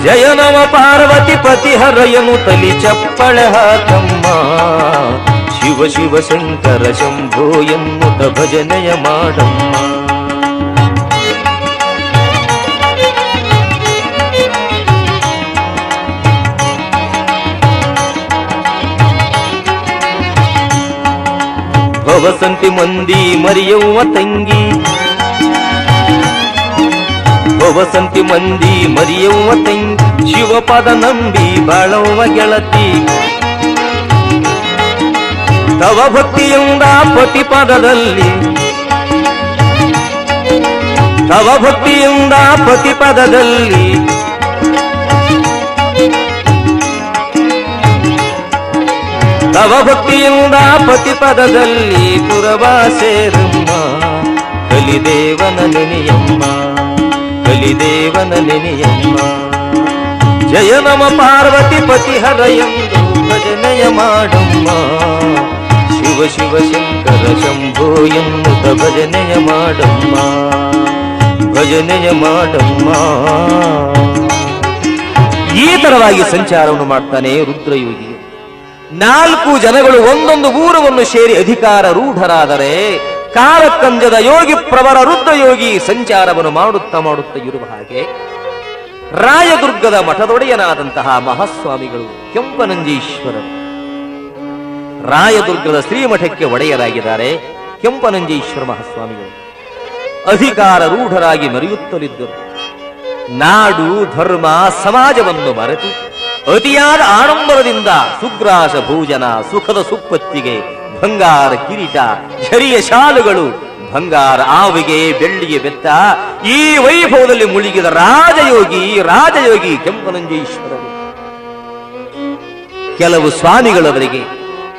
ಜಯ ನಮ ಪಾರ್ವತಿ ಪತಿ ಹರಯನು ತಲಿ ಚಪ್ಪಳ ಹಾಕಮ್ಮ. ಶಿವ ಶಿವ ಶಂಕರ ಶಂಭೋ ಎನ್ನುತ್ತ ಭಜನೆಯ ಮಾಡಮ್ಮ. ಭವಸಂತಿ ಮಂದಿ ಮರಿಯವ್ವ ತಂಗಿ. ಒವಸಂತಿ ಮಂದಿ ಮರಿಯವ್ವ ತಂಗಿ, ಶಿವಪದ ನಂಬಿ ಬಾಳವ್ವ ಗೆಳತಿ. ತವ ಭಕ್ತಿಯಿಂದ ಪತಿಪದದಲ್ಲಿ, ತವ ಭಕ್ತಿಯಿಂದ ಪತಿಪದದಲ್ಲಿ. ತವ ಭಕ್ತಿಯಿಂದ ಪತಿಪದದಲ್ಲಿ ಪುರವಾಸೇರಮ್ಮ ಕಲಿದೇವನ ನೆನೆಯಮ್ಮ ಕಲಿದೇವನ ನೆನೆಯಮ್ಮ ಜಯ ನಮ ಪಾರ್ವತಿ ಪತಿ ಹರಯಂದು ಭಜನಯ ಮಾಡಮ್ಮ. ಶಿವ ಶಿವ ಶಂಕರ ಶಂಭೋ ಭಜನೆಯ ಮಾಡಮ್ಮ. ಭಜನೆಯ ಮಾಡಮ್ಮ. ಈ ತರವಾಗಿ ಸಂಚಾರವನ್ನು ಮಾಡ್ತಾನೆ ರುದ್ರಯೋಗಿ. ನಾಲ್ಕು ಜನಗಳು ಒಂದೊಂದು ಊರವನ್ನು ಸೇರಿ ಅಧಿಕಾರ ರೂಢರಾದರೆ ಕಾಲಕಂಜದ ಯೋಗಿ ಪ್ರವರ ರುದ್ರಯೋಗಿ ಸಂಚಾರವನ್ನು ಮಾಡುತ್ತಾ ಮಾಡುತ್ತಾ ಇರುವ ಹಾಗೆ ರಾಯದುರ್ಗದ ಮಠದೊಡೆಯನಾದಂತಹ ಮಹಾಸ್ವಾಮಿಗಳು ಕೆಂಪನಂಜೀಶ್ವರರು. ರಾಯದುರ್ಗದ ಶ್ರೀಮಠಕ್ಕೆ ಒಡೆಯರಾಗಿದ್ದಾರೆ ಕೆಂಪನಂಜೀಶ್ವರ ಮಹಾಸ್ವಾಮಿಗಳು. ಅಧಿಕಾರ ರೂಢರಾಗಿ ಮರೆಯುತ್ತಲಿದ್ದರು. ನಾಡು, ಧರ್ಮ, ಸಮಾಜವನ್ನು ಮರೆತು ಅತಿಯಾದ ಆಡಂಬರದಿಂದ ಸುಗ್ರಾಸ ಭೋಜನ ಸುಖದ ಸುಪ್ಪತ್ತಿಗೆ ಬಂಗಾರ ಕಿರೀಟ ಝರಿಯ ಶಾಲುಗಳು, ಬಂಗಾರ ಆವಿಗೆ ಬೆಳ್ಳಿಗೆ ಬೆತ್ತ, ಈ ವೈಭವದಲ್ಲಿ ಮುಳುಗಿದ ರಾಜಯೋಗಿ ರಾಜಯೋಗಿ ಕೆಂಪನಂಜೇಶ್ವರರು. ಕೆಲವು ಸ್ವಾಮಿಗಳವರಿಗೆ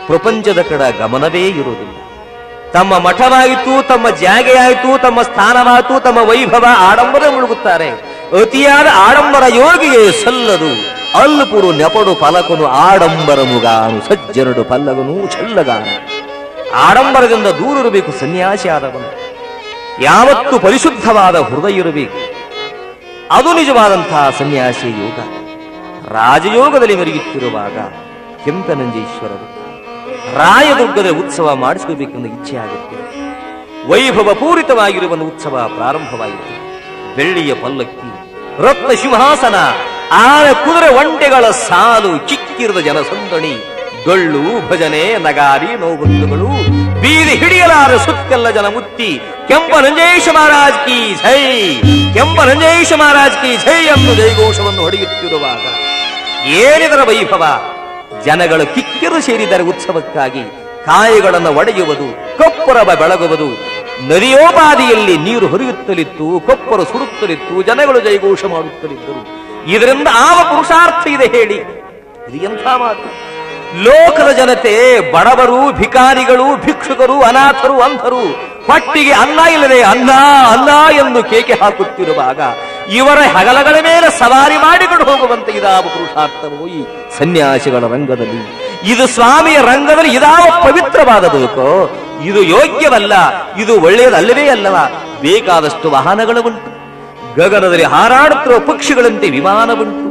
ಪ್ರಪಂಚದ ಕಡೆ ಗಮನವೇ ಇರುವುದಿಲ್ಲ. ತಮ್ಮ ಮಠವಾಯಿತು, ತಮ್ಮ ಜಾಗೆಯಾಯಿತು, ತಮ್ಮ ಸ್ಥಾನವಾಯಿತು, ತಮ್ಮ ವೈಭವ, ಆಡಂಬರ ಮುಳುಗುತ್ತಾರೆ. ಅತಿಯಾದ ಆಡಂಬರ ಯೋಗಿಗೆ ಸಲ್ಲದು. ಅಲ್ಪುರು ನೆಪಡು ಫಲಕನು ಆಡಂಬರ ಮುಗಾನು, ಸಜ್ಜನಡು ಪಲ್ಲಗನು ಚಲ್ಲಗಾನು ಆಡಂಬರದಿಂದ ದೂರ ಇರಬೇಕು ಸನ್ಯಾಸಿ ಆದವನು. ಯಾವತ್ತು ಪರಿಶುದ್ಧವಾದ ಹೃದಯ ಇರಬೇಕು. ಅದು ನಿಜವಾದಂತಹ ಸನ್ಯಾಸಿ ಯೋಗ. ರಾಜಯೋಗದಲ್ಲಿ ಮೆರೆಯುತ್ತಿರುವಾಗ ಕೆಂಪನಂಜೇಶ್ವರರು ರಾಯದುರ್ಗದ ಉತ್ಸವ ಮಾಡಿಸಬೇಕೆಂದು ಇಚ್ಛೆ ಆಗುತ್ತೆ ವೈಭವ ಪೂರಿತವಾಗಿರುವ ಉತ್ಸವ ಪ್ರಾರಂಭವಾಯಿತು ಬೆಳ್ಳಿಯ ಪಲ್ಲಕ್ಕಿ ರತ್ನ ಸಿಂಹಾಸನ ಆನೆ ಕುದುರೆ ಒಂಟೆಗಳ ಸಾಲು ಚಿಕ್ಕಿರದ ಜನಸಂದಣಿ, ಡೊಳ್ಳು, ಭಜನೆ, ನಗಾರಿ ನೋಬಂದುಗಳು ಬೀದಿ ಹಿಡಿಯಲಾರ ಸುತ್ತೆಲ್ಲ ಜನ ಮುತ್ತಿ, ಕೆಂಪ ನಂಜೇಶ ಮಹಾರಾಜ್ ಕಿ ಝೈ, ಕೆಂಪ ನಂಜೇಶ ಮಹಾರಾಜ್ ಕಿ ಝೈ ಎಂದು ಜೈಘೋಷವನ್ನು ಹೊಡೆಯುತ್ತಿರುವಾಗ ಏನಿದರ ವೈಭವ, ಜನಗಳು ಕಿಕ್ಕಿರು ಸೇರಿದರೆ ಉತ್ಸವಕ್ಕಾಗಿ ಕಾಯಿಗಳನ್ನು ಒಡೆಯುವುದು, ಕೊಪ್ಪರವ ಬೆಳಗುವುದು, ನದಿಯೋಪಾದಿಯಲ್ಲಿ ನೀರು ಹರಿಯುತ್ತಲಿತ್ತು, ಕೊಪ್ಪರು ಸುಡುತ್ತಲಿತ್ತು ಜನಗಳು ಜೈಘೋಷ ಮಾಡುತ್ತಲಿದ್ದರು. ಇದರಿಂದ ಆವ ಪುರುಷಾರ್ಥ ಇದೆ ಹೇಳಿ. ಇದು ಎಂಥ ಮಾತು? ಲೋಕದ ಜನತೆ ಬಡವರು, ಭಿಕಾರಿಗಳು, ಭಿಕ್ಷುಕರು, ಅನಾಥರು, ಅಂಧರು, ಪಟ್ಟಿಗೆ ಅನ್ನ ಇಲ್ಲದೆ ಅನ್ನ ಅನ್ನ ಎಂದು ಕೇಕೆ ಹಾಕುತ್ತಿರುವಾಗ ಇವರ ಹಗಲಗಳ ಮೇಲೆ ಸವಾರಿ ಮಾಡಿಕೊಂಡು ಹೋಗುವಂತೆ ಇದಾವ ಪುರುಷಾರ್ಥವು ಈ ಸನ್ಯಾಸಿಗಳ ರಂಗದಲ್ಲಿ. ಇದು ಸ್ವಾಮಿಯ ರಂಗದಲ್ಲಿ ಇದಾವ ಬದುಕು ಇದು ಯೋಗ್ಯವಲ್ಲ, ಇದು ಒಳ್ಳೆಯದಲ್ಲವೇ ಅಲ್ಲವ? ಬೇಕಾದಷ್ಟು ವಾಹನಗಳು ಉಂಟು. ಗಗನದಲ್ಲಿ ಹಾರಾಡುತ್ತಿರುವ ಪಕ್ಷಿಗಳಂತೆ ವಿಮಾನ ಉಂಟು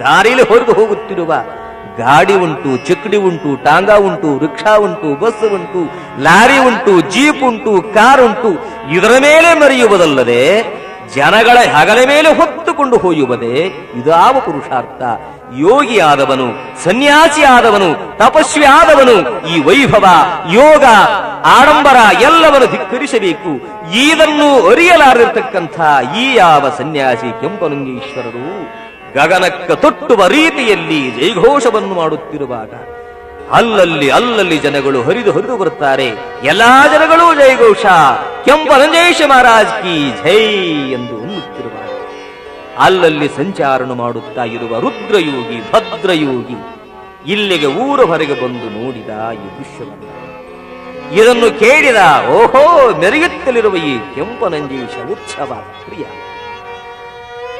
ದಾರಿಯಲ್ಲಿ ಹೊರಗೆ ಹೋಗುತ್ತಿರುವ ಗಾಡಿ ಉಂಟು, ಚಕ್ಡಿ ಉಂಟು, ಟಾಂಗಾ ಉಂಟು, ರಿಕ್ಷಾ ಉಂಟು, ಬಸ್ ಉಂಟು, ಲಾರಿ ಉಂಟು, ಜೀಪ್ ಉಂಟು, ಕಾರ್ ಉಂಟು, ಇದರ ಮೇಲೆ ಮರೆಯುವುದಲ್ಲದೆ ಜನಗಳ ಹಗಲ ಮೇಲೆ ಹೊತ್ತುಕೊಂಡು ಹೋಯುವುದೇ ಇದಾವ ಪುರುಷಾರ್ಥ? ಯೋಗಿ ಆದವನು ಸನ್ಯಾಸಿ ಆದವನು ತಪಸ್ವಿ ಆದವನು ಈ ವೈಭವ, ಯೋಗ, ಆಡಂಬರ ಎಲ್ಲವನ್ನು ಧಿಕ್ಕರಿಸಬೇಕು. ಇದನ್ನು ಅರಿಯಲಾರಿರ್ತಕ್ಕಂಥ ಈ ಯಾವ ಸನ್ಯಾಸಿ ಕೆಂಪನಂಗೀಶ್ವರರು ಗಗನಕ್ಕ ತೊಟ್ಟುವ ರೀತಿಯಲ್ಲಿ ಜೈಘೋಷವನ್ನು ಮಾಡುತ್ತಿರುವಾಗ ಅಲ್ಲಲ್ಲಿ ಅಲ್ಲಲ್ಲಿ ಜನಗಳು ಹರಿದು ಹರಿದು ಬರುತ್ತಾರೆ. ಎಲ್ಲಾ ಜನಗಳು ಜೈಘೋಷ. ಕೆಂಪನಂಜೇಶ ಮಹಾರಾಜ್ ಕಿ ಜೈ ಎಂದು ಅಲ್ಲಲ್ಲಿ ಸಂಚಾರನು ಮಾಡುತ್ತಾ ಇರುವ ರುದ್ರಯೋಗಿ, ಭದ್ರಯೋಗಿ. ಇಲ್ಲಿಗೆ ಊರ ಹೊರಗೆ ಬಂದು ನೋಡಿದ ಈ ದೃಶ್ಯವನ್ನು ಇದನ್ನು ಕೇಳಿದ, ಓಹೋ, ಮೆರೆಯುತ್ತಲಿರುವ ಈ ಕೆಂಪನಂಜೀಶ ಉತ್ಸವ ಪ್ರಿಯ.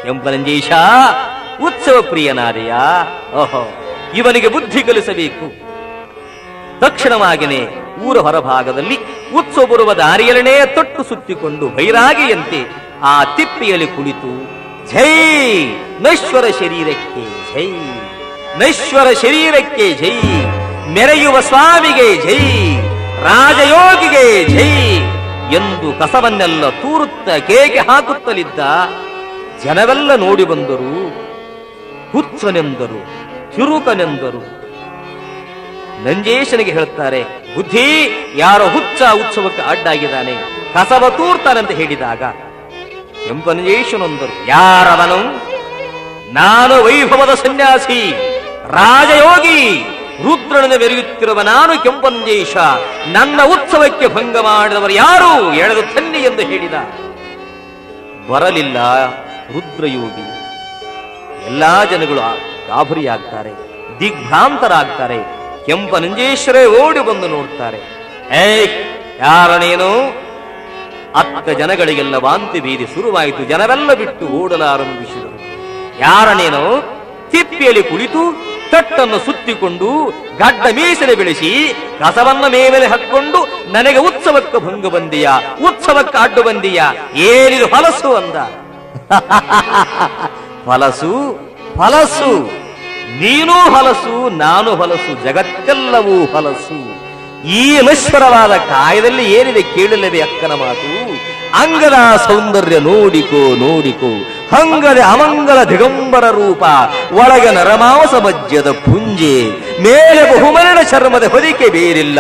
ಕೆಂಪನಂಜೀಶ, ಉತ್ಸವ ಪ್ರಿಯನಾದೆಯ? ಓಹೋ, ಇವನಿಗೆ ಬುದ್ಧಿ ಕಲಿಸಬೇಕು. ತಕ್ಷಣವಾಗಿನೇ ಊರ ಹೊರಭಾಗದಲ್ಲಿ ಉತ್ಸವ ಬರುವ ದಾರಿಯಲ್ಲೇ ತೊಟ್ಟು ಸುತ್ತಿಕೊಂಡು ಬೈರಾಗಿಯಂತೆ ಆ ತಿಪ್ಪಿಯಲ್ಲಿ ಕುಳಿತು ಜೈ ನೈಶ್ವರ ಶರೀರಕ್ಕೆ ಜೈ ನೈಶ್ವರ ಶರೀರಕ್ಕೆ ಜೈ ಮೆರೆಯುವ ಸ್ವಾಮಿಗೆ ಜೈ ರಾಜಯೋಗಿಗೆ ಜೈ ಎಂದು ಕಸವನ್ನೆಲ್ಲ ತೂರುತ್ತ ಕೇಕೆ ಹಾಕುತ್ತಲಿದ್ದ ಜನವೆಲ್ಲ ನೋಡಿ ಬಂದರು. ಹುಚ್ಚನೆಂದರು ತಿರುಕನೆಂದರು. ನಂಜೇಶನಿಗೆ ಹೇಳುತ್ತಾರೆ, ಬುದ್ಧಿ, ಯಾರೋ ಹುಚ್ಚ ಉತ್ಸವಕ್ಕೆ ಅಡ್ಡಾಗಿದ್ದಾನೆ, ಕಸವ ತೂರ್ತಾನಂತ ಹೇಳಿದಾಗ ಕೆಂಪನಜೇಶನೊಂದರು ಯಾರವನು? ನಾನು ವೈಭವದ ಸನ್ಯಾಸಿ, ರಾಜಯೋಗಿ ರುದ್ರನನ್ನು ಬೆರೆಯುತ್ತಿರುವ ನಾನು ಕೆಂಪಂಜೇಶ ನನ್ನ ಉತ್ಸವಕ್ಕೆ ಭಂಗ ಮಾಡಿದವರು ಯಾರು? ಎಳೆದು ತನ್ನಿ ಎಂದು ಹೇಳಿದ. ಬರಲಿಲ್ಲ ರುದ್ರಯೋಗಿ. ಎಲ್ಲಾ ಜನಗಳು ಗಾಭರಿಯಾಗ್ತಾರೆ ದಿಗ್ಭ್ರಾಂತರಾಗ್ತಾರೆ, ಕೆಂಪನಂಜೇಶ್ವರೇ ಓಡಿ ಬಂದು ನೋಡ್ತಾರೆ. ಏ ಯಾರ ನೀನು ಅತ್ತ ಜನಗಳಿಗೆಲ್ಲ ವಾಂತಿ ಬೀದಿ ಶುರುವಾಯಿತು. ಜನರೆಲ್ಲ ಬಿಟ್ಟು ಓಡಲಾರಂಭಿಸಿದರು. ಯಾರ ನೀನು ತಿಪ್ಪಿಯಲ್ಲಿ ಕುಳಿತು ತಟ್ಟನ್ನು ಸುತ್ತಿಕೊಂಡು ಗಡ್ಡ ಮೀಸಲೆ ಬೆಳೆಸಿ ಕಸವನ್ನ ಮೇಲೆ ಹಾಕೊಂಡು ನನಗೆ ಉತ್ಸವಕ್ಕೆ ಭಂಗ ಬಂದೀಯ? ಉತ್ಸವಕ್ಕೆ ಅಡ್ಡು ಬಂದೀಯ? ಏನಿದು ಹೊಲಸು ಅಂದ. [laughs] ಹೊಲಸು ಹೊಲಸು ನೀನು ಹೊಲಸು ನಾನು ಹೊಲಸು ಜಗತ್ತೆಲ್ಲವೂ ಹೊಲಸು ಈ ನಶ್ವರವಾದ ಕಾಯದಲ್ಲಿ ಏನಿದೆ ಕೇಳಲೇವೆ ಅಕ್ಕನ ಮಾತು? ಅಂಗದ ಸೌಂದರ್ಯ ನೋಡಿಕೋ ನೋಡಿಕೋ. ಹಂಗದ ಅಮಂಗಲ ದಿಗಂಬರ ರೂಪ, ಒಳಗೆ ನರಮಾಂಸ ಮಜ್ಜದ ಪುಂಜೆ ಮೇಲೆ ಬಹುಮರಣ ಚರ್ಮದ ಹೊದಿಕೆ ಬೇರಿಲ್ಲ.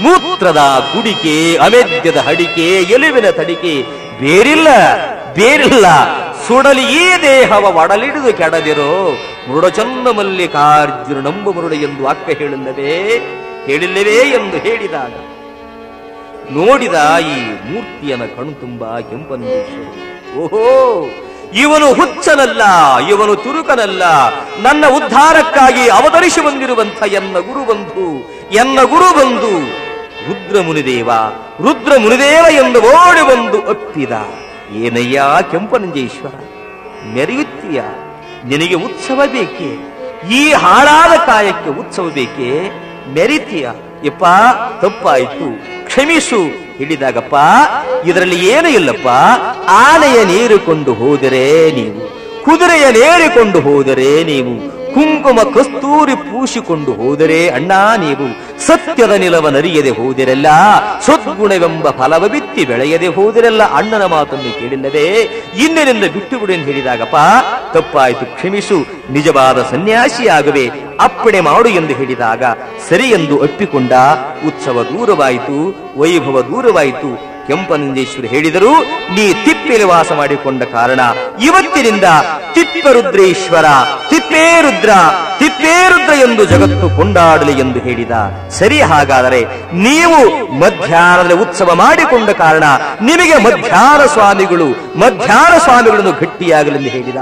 ಮೂತ್ರದ ಕುಡಿಕೆ ಅಮೆದ್ಯದ ಹಡಿಕೆ ಎಲುವಿನ ತಡಿಕೆ ಬೇರಿಲ್ಲ ಬೇರಿಲ್ಲ. ಸುಡಲಿ ಈ ದೇಹವ ಒಡಲಿಡಿದು ಕೆಡದಿರೋ ಮೃಡಚಂದ ಮಲ್ಲಿಕಾರ್ಜುನ ನಂಬು ಎಂದು ಅಕ್ಕ ಹೇಳಿಲ್ಲವೇ ಹೇಳಿಲ್ಲವೇ ಎಂದು ಹೇಳಿದಾಗ, ನೋಡಿದ ಈ ಮೂರ್ತಿಯನ ತುಂಬಾ ಕೆಂಪನ್ನು ಓಹೋ, ಇವನು ಹುಚ್ಚನಲ್ಲ, ಇವನು ತುರುಕನಲ್ಲ ನನ್ನ ಉದ್ಧಾರಕ್ಕಾಗಿ ಅವತರಿಸಿ ಬಂದಿರುವಂತ ಎನ್ನ ಗುರು ಬಂಧು, ಎನ್ನ ಗುರು ಬಂಧು. ರುದ್ರ ಮುನಿದೇವ ರುದ್ರ ಮುನಿದೇವ ಎಂದು ಓಡಿ ಬಂದು ಅಪ್ಪಿದ ಏನಯ್ಯ ಕೆಂಪನಂಜೇಶ್ವರ, ಮೆರೆಯುತ್ತೀಯ? ನಿನಗೆ ಉತ್ಸವ ಬೇಕೆ? ಈ ಹಾಳಾದ ಕಾಯಕ್ಕೆ ಉತ್ಸವ ಬೇಕೆ? ಮೆರಿತೀಯ. ಯಪ್ಪ, ತಪ್ಪಾಯ್ತು. ಕ್ಷಮಿಸು. ಹಿಡಿದಾಗಪ್ಪ, ಇದರಲ್ಲಿ ಏನು ಇಲ್ಲಪ್ಪ. ಆನೆಯ ನೀರುಕೊಂಡು ಹೋದರೆ ನೀವು, ಕುದುರೆಯ ನೇರಿಕೊಂಡು ಹೋದರೆ ನೀವು ಕುಂಕುಮ ಕಸ್ತೂರಿ ಪೂಸಿಕೊಂಡು ಹೋದರೆ ಅಣ್ಣ, ನೀವು ಸತ್ಯದ ನಿಲವನರಿಯದೆ ಹೋದಿರಲ್ಲ, ಸದ್ಗುಣವೆಂಬ ಫಲವ ಬಿತ್ತಿ ಬೆಳೆಯದೆ ಹೋದಿರಲ್ಲ. ಅಣ್ಣನ ಮಾತನ್ನು ಕೇಳಿಲ್ಲದೆ ಇಂದಿನಿಂದ ಬಿಟ್ಟು ಬಿಡು ಎಂದು ಹೇಳಿದಾಗಪ್ಪ, ತಪ್ಪಾಯಿತು, ಕ್ಷಮಿಸು, ನಿಜವಾದ ಸನ್ಯಾಸಿಯಾಗುವೆ, ಅಪ್ಪಣೆ ಮಾಡು ಎಂದು ಹೇಳಿದಾಗ, ಸರಿ ಎಂದು ಅಪ್ಪಿಕೊಂಡ ಉತ್ಸವ ದೂರವಾಯಿತು, ವೈಭವ ದೂರವಾಯಿತು. ಕೆಂಪನಂದೇಶ್ವರಿ ಹೇಳಿದರು, ನೀ ತಿಪ್ಪೆಯಲ್ಲಿ ವಾಸ ಮಾಡಿಕೊಂಡ ಕಾರಣ, ಇವತ್ತಿನಿಂದ ತಿಪ್ಪರುದ್ರೇಶ್ವರ ತಿಪ್ಪೇರುದ್ರ ತಿಪ್ಪೇರುದ್ರ ಎಂದು ಜಗತ್ತು ಕೊಂಡಾಡಲಿ ಎಂದು ಹೇಳಿದ. ಸರಿ ಹಾಗಾದರೆ ನೀವು ಮಧ್ಯಾಹ್ನದಲ್ಲಿ ಉತ್ಸವ ಮಾಡಿಕೊಂಡ ಕಾರಣ ನಿಮಗೆ ಮಧ್ಯಾಹ್ನ ಸ್ವಾಮಿಗಳು, ಮಧ್ಯಾಹ್ನ ಸ್ವಾಮಿಗಳನ್ನು ಗಟ್ಟಿಯಾಗಲೆಂದು ಹೇಳಿದ.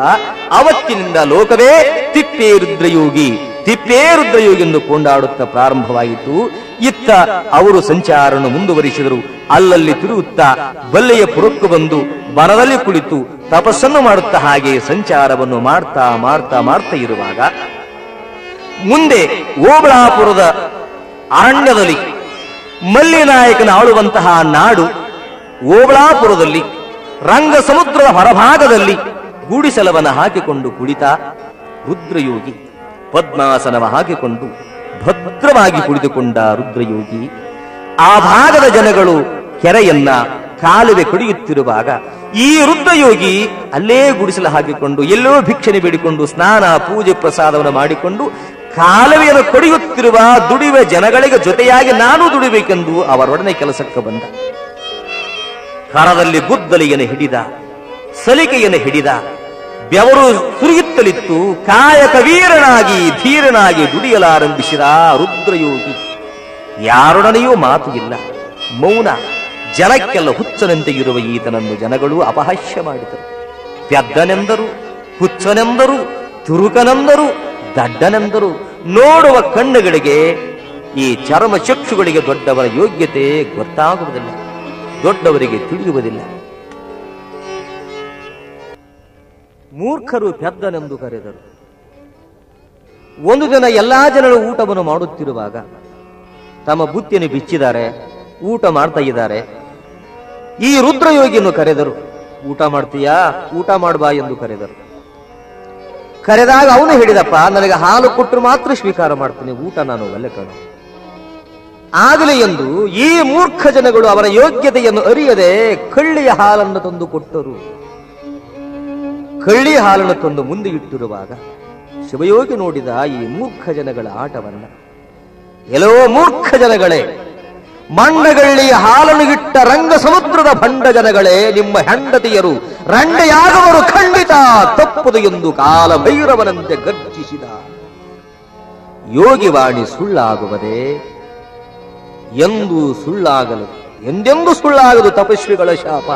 ಅವತ್ತಿನಿಂದ ಲೋಕವೇ ತಿಪ್ಪೇರುದ್ರಯೋಗಿ ತಿಪ್ಪೇರುದ್ರಯೋಗಿ ಎಂದು ಕೊಂಡಾಡುತ್ತಾ ಪ್ರಾರಂಭವಾಯಿತು. ಇತ್ತ ಅವರು ಸಂಚಾರವನ್ನು ಮುಂದುವರಿಸಿದರು. ಅಲ್ಲಲ್ಲಿ ತಿರುಗುತ್ತಾ ಬಲ್ಲೆಯ ಪುರಕ್ಕೂ ಬಂದು ಬರದಲ್ಲಿ ಕುಳಿತು ತಪಸ್ಸನ್ನು ಮಾಡುತ್ತಾ ಹಾಗೆ ಸಂಚಾರವನ್ನು ಮಾಡ್ತಾ ಮಾಡ್ತಾ ಮಾಡ್ತಾ ಇರುವಾಗ ಮುಂದೆ ಓಬಳಾಪುರದ ಅರಣ್ಯದಲ್ಲಿ ಮಲ್ಲಿನಾಯಕನ ಆಳುವಂತಹ ನಾಡು ಓಬಳಾಪುರದಲ್ಲಿ ರಂಗ ಸಮುದ್ರದ ಹೊರಭಾಗದಲ್ಲಿ ಗೂಡಿಸಲವನ್ನು ಹಾಕಿಕೊಂಡು ಕುಳಿತ ರುದ್ರಯೋಗಿ ಪದ್ಮಾಸನವ ಹಾಕಿಕೊಂಡು ಭದ್ರವಾಗಿ ಕುಳಿತುಕೊಂಡ ರುದ್ರಯೋಗಿ, ಆ ಭಾಗದ ಜನಗಳು ಕೆರೆಯನ್ನ ಕಾಲುವೆ ಕುಡಿಯುತ್ತಿರುವಾಗ ಈ ರುದ್ರಯೋಗಿ ಅಲ್ಲೇ ಗುಡಿಸಲು ಹಾಕಿಕೊಂಡು, ಎಲ್ಲೋ ಭಿಕ್ಷಣೆ ಬೇಡಿಕೊಂಡು, ಸ್ನಾನ, ಪೂಜೆ, ಪ್ರಸಾದವನ್ನು ಮಾಡಿಕೊಂಡು ಕಾಲುವೆಯನ್ನು ಕೊಡಿಯುತ್ತಿರುವ ದುಡಿಯುವ ಜನಗಳಿಗೆ ಜೊತೆಯಾಗಿ ನಾನು ದುಡಿಬೇಕೆಂದು ಅವರೊಡನೆ ಕೆಲಸಕ್ಕೆ ಬಂದ. ಕರದಲ್ಲಿ ಗುದ್ದಲಿಯನ್ನು ಹಿಡಿದ, ಸಲಿಕೆಯನ್ನು ಹಿಡಿದ ಬೆವರು ಸುರಿಯುತ್ತಲಿತ್ತು ಕಾಯಕವೀರನಾಗಿ ಧೀರನಾಗಿ ದುಡಿಯಲಾರಂಭಿಸಿದ ರುದ್ರಯೋಗಿ. ಯಾರೊಡನೆಯೂ ಮಾತು ಇಲ್ಲ. ಮೌನ, ಜನಕ್ಕೆಲ್ಲ ಹುಚ್ಚನಂತೆ ಇರುವ ಈತನನ್ನು ಜನಗಳು ಅಪಹಾಸ್ಯ ಮಾಡಿದರು. ಪೆದ್ದನೆಂದರು ಹುಚ್ಚನೆಂದರು, ತುರುಕನೆಂದರು, ದಡ್ಡನೆಂದರು, ನೋಡುವ ಕಣ್ಣುಗಳಿಗೆ, ಈ ಚರ್ಮ ಚಕ್ಷುಗಳಿಗೆ ದೊಡ್ಡವರ ಯೋಗ್ಯತೆ ಗೊತ್ತಾಗುವುದಿಲ್ಲ, ದೊಡ್ಡವರಿಗೆ ತಿಳಿಯುವುದಿಲ್ಲ. ಮೂರ್ಖರು ಪೆದ್ದನೆಂದು ಕರೆದರು. ಒಂದು ದಿನ ಎಲ್ಲಾ ಜನರು ಊಟವನ್ನು ಮಾಡುತ್ತಿರುವಾಗ ತಮ್ಮ ಬುತ್ತಿಯನ್ನು ಬಿಚ್ಚಿದ್ದಾರೆ, ಊಟ ಮಾಡ್ತಾ ಇದ್ದಾರೆ. ಈ ರುದ್ರಯೋಗಿಯನ್ನು ಕರೆದರು, ಊಟ ಮಾಡ್ತೀಯಾ? ಊಟ ಮಾಡ್ಬಾ ಎಂದು ಕರೆದರು. ಕರೆದಾಗ ಅವನು ಹೇಳಿದಪ್ಪ, ನನಗೆ ಹಾಲು ಕೊಟ್ಟರು ಮಾತ್ರ ಸ್ವೀಕಾರ ಮಾಡ್ತೀನಿ, ಊಟ ನಾನು ಒಲ್ಲೆ ಕಣ. ಆಗಲಿ ಎಂದು ಈ ಮೂರ್ಖ ಜನಗಳು ಅವರ ಯೋಗ್ಯತೆಯನ್ನು ಅರಿಯದೆ ಕಳ್ಳಿಯ ಹಾಲನ್ನು ತಂದು ಕೊಟ್ಟರು. ಕಳ್ಳಿ ಹಾಲನ್ನು ತಂದು ಮುಂದೆ ಇಟ್ಟಿರುವಾಗ ಶಿವಯೋಗಿ ನೋಡಿದ ಈ ಮೂರ್ಖ ಜನಗಳ ಆಟವನ್ನ. ಎಲ್ಲೋ ಮೂರ್ಖ ಜನಗಳೇ, ಮಣ್ಣಗಳ್ಳಿ ಹಾಲನ್ನು ಇಟ್ಟ ರಂಗ ಸಮುದ್ರದ ಭಂಡ ಜನಗಳೇ, ನಿಮ್ಮ ಹೆಂಡತಿಯರು, ರಂಡೆಯಾಗುವರು ಖಂಡಿತ ತಪ್ಪದು ಎಂದು ಕಾಲ ಭೈರವನಂತೆ ಗರ್ಜಿಸಿದ ಯೋಗಿವಾಣಿ ಸುಳ್ಳಾಗುವುದೇ? ಎಂದು ಸುಳ್ಳಾಗಲು ಎಂದೆಂದು ಸುಳ್ಳಾಗದು ತಪಸ್ವಿಗಳ ಶಾಪ.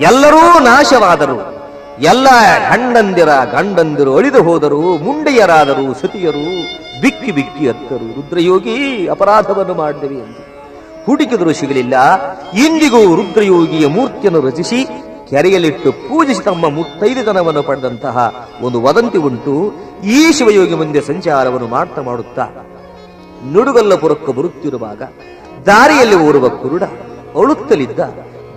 ಎಲ್ಲರೂ ನಾಶವಾದರು. ಎಲ್ಲ ಗಂಡಂದಿರ ಗಂಡಂದಿರು ಅಳಿದು ಹೋದರು, ಮುಂಡೆಯರಾದರು, ಸತಿಯರು ಬಿಕ್ಕಿ ಬಿಕ್ಕಿ ಅತ್ತರು ರುದ್ರಯೋಗಿ, ಅಪರಾಧವನ್ನು ಮಾಡಿದೆವು ಎಂದು. ಹುಡುಕಿದರೂ ಸಿಗಲಿಲ್ಲ ಇಂದಿಗೂ ರುದ್ರಯೋಗಿಯ ಮೂರ್ತಿಯನ್ನು ರಚಿಸಿ, ಕೆರೆಯಲ್ಲಿಟ್ಟು ಪೂಜಿಸಿ ತಮ್ಮ ಮುತ್ತೈದತನವನ್ನು ಪಡೆದಂತಹ ಒಂದು ವದಂತಿ ಉಂಟು. ಈ ಶಿವಯೋಗಿ ಮುಂದೆ ಸಂಚಾರವನ್ನು ಮಾಡ್ತಾ ಮಾಡುತ್ತಾ, ನುಡುಗಲ್ಲಪುರಕ್ಕೆ ಬರುತ್ತಿರುವಾಗ, ದಾರಿಯಲ್ಲಿ ಓರುವ ಕುರುಡ ಅಳುತ್ತಲಿದ್ದ,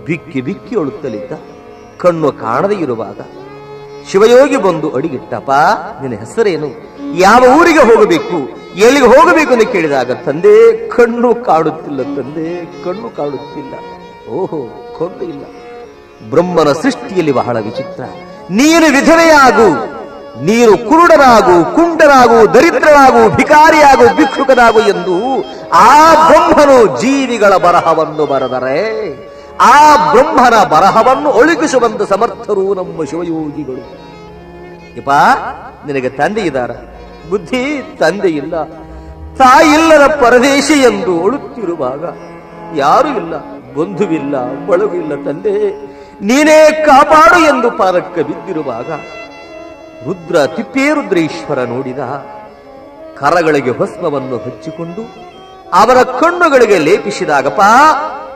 ಬಿಕ್ಕಿ ಬಿಕ್ಕಿ ಅಳುತ್ತಲಿದ್ದ. ಕಣ್ಣು ಕಾಣದೇ ಇರುವಾಗ ಶಿವಯೋಗಿ ಬಂದು ಅಡಿಗಿಟ್ಟಪ್ಪ, ನಿನ್ನ ಹೆಸರೇನು? ಯಾವ ಊರಿಗೆ ಹೋಗಬೇಕು? ಎಲ್ಲಿಗೆ ಹೋಗಬೇಕು ಅಂತ ಕೇಳಿದಾಗ, ತಂದೆ, ಕಣ್ಣು ಕಾಡುತ್ತಿಲ್ಲ ತಂದೆ, ಕಣ್ಣು ಕಾಡುತ್ತಿಲ್ಲ ಓಹೋ, ಕಣ್ಣು ಇಲ್ಲ. ಬ್ರಹ್ಮನ ಸೃಷ್ಟಿಯಲ್ಲಿ ಬಹಳ ವಿಚಿತ್ರ. ನೀನು ವಿಧವೆಯಾಗು ನೀನು ಕುರುಡನಾಗು ಕುಂಡರಾಗು ದರಿದ್ರನಾಗು ಭಿಕಾರಿಯಾಗು ಭಿಕ್ಷುಕನಾಗು ಎಂದು ಆ ಬ್ರಹ್ಮನು ಜೀವಿಗಳ ಬರಹವನ್ನು ಬರೆದರೆ ಆ ಬ್ರಹ್ಮನ ಬರಹವನ್ನು ಒಳಗಿಸುವಂತ ಸಮರ್ಥರು ನಮ್ಮ ಶಿವಯೋಗಿಗಳು. ಇಪ್ಪ ನಿನಗೆ ತಂದೆ ಇದ್ದಾರ? ಬುದ್ಧಿ ತಂದೆ ಇಲ್ಲ. ತಾಯಿಲ್ಲದ ಪರದೇಶಿ ಎಂದು ಒಳುತ್ತಿರುವಾಗ ಯಾರು ಇಲ್ಲ, ಬಂಧುವಿಲ್ಲ, ಬಳಗು ತಂದೆ. ನೀನೇ ಕಾಪಾಡು ಎಂದು ಪಾದಕ್ಕೆ ಬಿದ್ದಿರುವಾಗ ರುದ್ರ ತಿಪ್ಪೇರುದ್ರೇಶ್ವರ ನೋಡಿದ ಕರಗಳಿಗೆ ಭಸ್ಮವನ್ನು ಹಚ್ಚಿಕೊಂಡು ಅವರ ಕಣ್ಣುಗಳಿಗೆ ಲೇಪಿಸಿದಾಗಪ್ಪ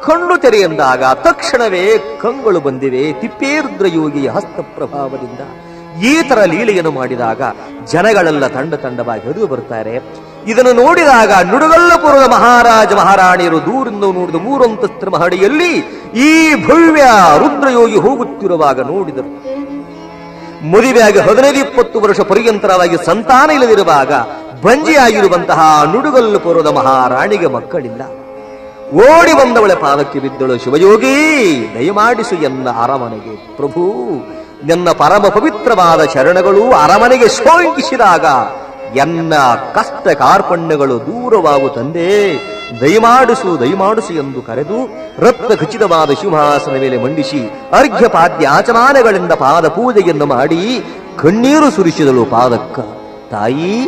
ಕಣ್ಣು ತೆರೆಯಂದಾಗ ತಕ್ಷಣವೇ ಕಂಗಳು ಬಂದಿವೆ. ತಿಪ್ಪೇರುದ್ರ ಯೋಗಿಯ ಹಸ್ತ ಪ್ರಭಾವದಿಂದ ಈ ತರ ಲೀಲೆಯನ್ನು ಮಾಡಿದಾಗ ಜನಗಳೆಲ್ಲ ತಂಡ ತಂಡವಾಗಿ ಹರಿದು ಬರ್ತಾರೆ ಇದನ್ನು ನೋಡಿದಾಗ ನುಡುಗಲ್ಲಪುರದ ಮಹಾರಾಜ ಮಹಾರಾಣಿಯರು ದೂರಿಂದ ನೋಡಿದ ಮೂರಂತಸ್ತ್ರ ಮಹಡಿಯಲ್ಲಿ ಈ ಭವ್ಯ ರುದ್ರಯೋಗಿ ಹೋಗುತ್ತಿರುವಾಗ ನೋಡಿದರು. ಮದುವೆಯಾಗಿ ಹದಿನೈದು ಇಪ್ಪತ್ತು ವರ್ಷ ಪರ್ಯಂತರವಾಗಿ ಸಂತಾನ ಇಲ್ಲದಿರುವಾಗ ಬಂಜಿಯಾಗಿರುವಂತಹ ನುಡುಗಲ್ಲಪುರದ ಮಹಾರಾಣಿಗೆ ಮಕ್ಕಳಿಲ್ಲ. ಓಡಿ ಬಂದವಳೆ ಪಾದಕ್ಕೆ ಬಿದ್ದಳು ಶಿವಯೋಗಿ, ದಯಮಾಡಿಸು ಎನ್ನ ಅರಮನೆಗೆ. ಪ್ರಭು, ನನ್ನ ಪರಮ ಪವಿತ್ರವಾದ ಶರಣಗಳು ಅರಮನೆಗೆ ಶೋಂಕಿಸಿದಾಗ ಎನ್ನ ಕಷ್ಟ ಕಾರ್ಪಣ್ಯಗಳು ದೂರವಾಗು ತಂದೆ. ದಯಮಾಡಿಸು ದಯಮಾಡಿಸು ಎಂದು ಕರೆದು ರತ್ನ ಖಚಿತವಾದ ಸಿಂಹಾಸನ ಮೇಲೆ ಮಂಡಿಸಿ ಅರ್ಘ್ಯ ಪಾದ್ಯ ಆಚಮಾನಗಳಿಂದ ಪಾದ ಪೂಜೆಯನ್ನು ಮಾಡಿ ಕಣ್ಣೀರು ಸುರಿಸಿದಳು ಪಾದಕ್ಕ. ತಾಯಿ,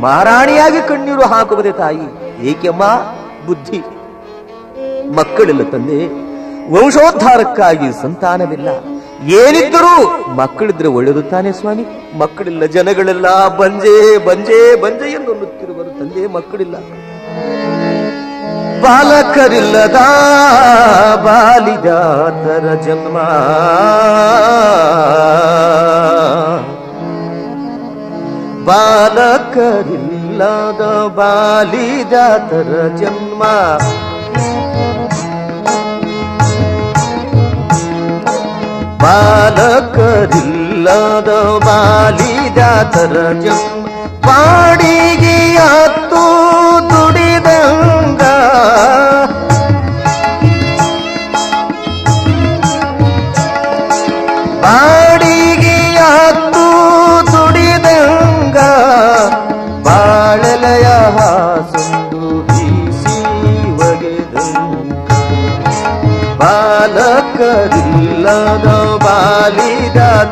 ಮಹಾರಾಣಿಯಾಗಿ ಕಣ್ಣೀರು ಹಾಕುವುದೇ ತಾಯಿ. ಏಕೆಮ್ಮ ಬುದ್ಧಿ. ಮಕ್ಕಳಿಲ್ಲ ತಂದೆ. ವಂಶೋದ್ಧಾರಕ್ಕಾಗಿ ಸಂತಾನವಿಲ್ಲ. ಏನಿದ್ದರೂ ಮಕ್ಕಳಿದ್ರೆ ಒಳ್ಳೆಯದು ತಾನೇ ಸ್ವಾಮಿ. ಮಕ್ಕಳಿಲ್ಲ ಜನಗಳೆಲ್ಲ ಬಂಜೆ ಬಂಜೆ ಬಂಜೆ ಎಂದು ಅನ್ನುತ್ತಿರುವರು ತಂದೆ, ಮಕ್ಕಳಿಲ್ಲ. ಬಾಲಕರಿಲ್ಲದ ಬಾಲಿದಾತರ ಜನ್ಮ. ಬಾಲಕರಿಲ್ಲದ ಬಾಲಿದಾತರ ಜನ್ಮ. ಬಾಲಕರಿಲ್ಲದ ಬಾಲಿದಾತರ ಜನ್ಮ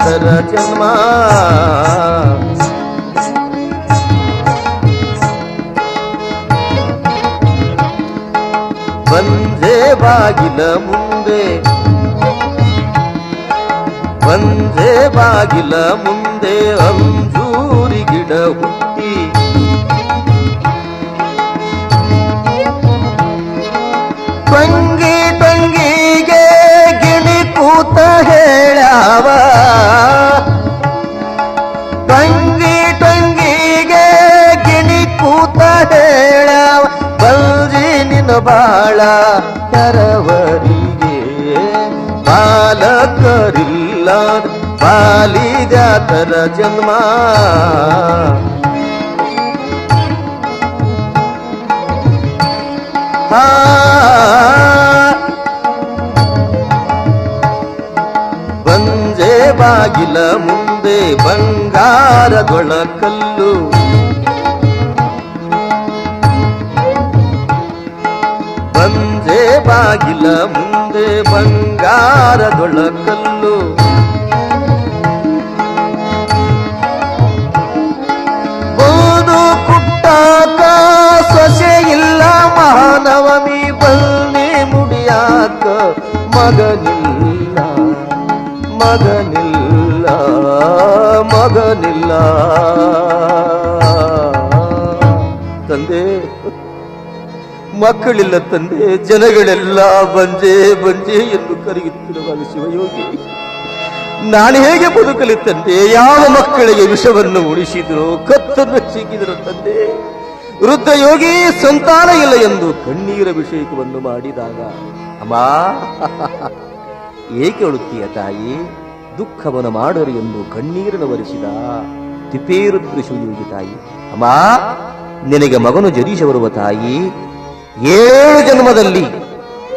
ಬಾಲಿದಾತರ ಜನ್ಮ. ಬಂದೇ ಬಾಗಿಲ ಮುಂದೆ ಬಂದೇ ಬಾಗಿಲ ಮುಂದೆ ಅಂಜೂರಿ ಗಿಡ ಹೇಳವ ತಂಗಿ ತಂಗಿಗೆ ಗಿಣಿ ಕೂತ ಹೇಳ ಬಲ್ಜಿ ನಿನ್ನ ಬಾಳ ಕರವರಿಗೆ. ಬಾಲಕರಿಲ್ಲ ಬಾಲಿದಾತರ ಜನ್ಮ. ಬಂಜೆ ಬಾಗಿಲ ಮುಂದೆ ಬಂಗಾರದೊಳ ಕಲ್ಲು. ಬಂದೆ ಬಾಗಿಲ ಮುಂದೆ ಬಂಗಾರದೊಳಕಲ್ಲು ಓದು ಕುಟ್ಟಾಕ ಸೊಸೆ ಇಲ್ಲ ಮಹಾನವಮಿ ಬನ್ನಿ ಮುಡಿಯಾಕ ಮಗನಿಲ್ಲ ಮಗನಿಲ್ಲ. ಮಕ್ಕಳಿಲ್ಲ ತಂದೆ, ಜನಗಳೆಲ್ಲ ಬಂಜೆ ಬಂಜೆ ಎಂದು ಕರೆಯುತ್ತಿರುವಾಗ ಶಿವಯೋಗಿ ನಾನು ಹೇಗೆ ಬದುಕಲಿ ತಂದೆ? ಯಾವ ಮಕ್ಕಳಿಗೆ ವಿಷವನ್ನು ಉಳಿಸಿದ್ರು? ಕತ್ತನ್ನು ಸಿಕ್ಕಿದ್ರು ತಂದೆ. ವೃದ್ಧ ಯೋಗಿ ಸಂತಾನ ಇಲ್ಲ ಎಂದು ಕಣ್ಣೀರ ಅಭಿಷೇಕವನ್ನು ಮಾಡಿದಾಗ, ಅಮ್ಮ, ಏಕೆ ಅಳುತ್ತೀಯ ತಾಯಿ? ದುಃಖವನ್ನು ಮಾಡರು ಎಂದು ಕಣ್ಣೀರನ್ನು ಒರೆಸಿದ ತಿಪೇರುದ್ರ ಶಿವಯೋಗಿ ತಾಯಿ, ಅಮ್ಮ, ನಿನಗೆ ಮಗನು ಜರೀಶ ಬರುವ ತಾಯಿ ಏಳು ಜನ್ಮದಲ್ಲಿ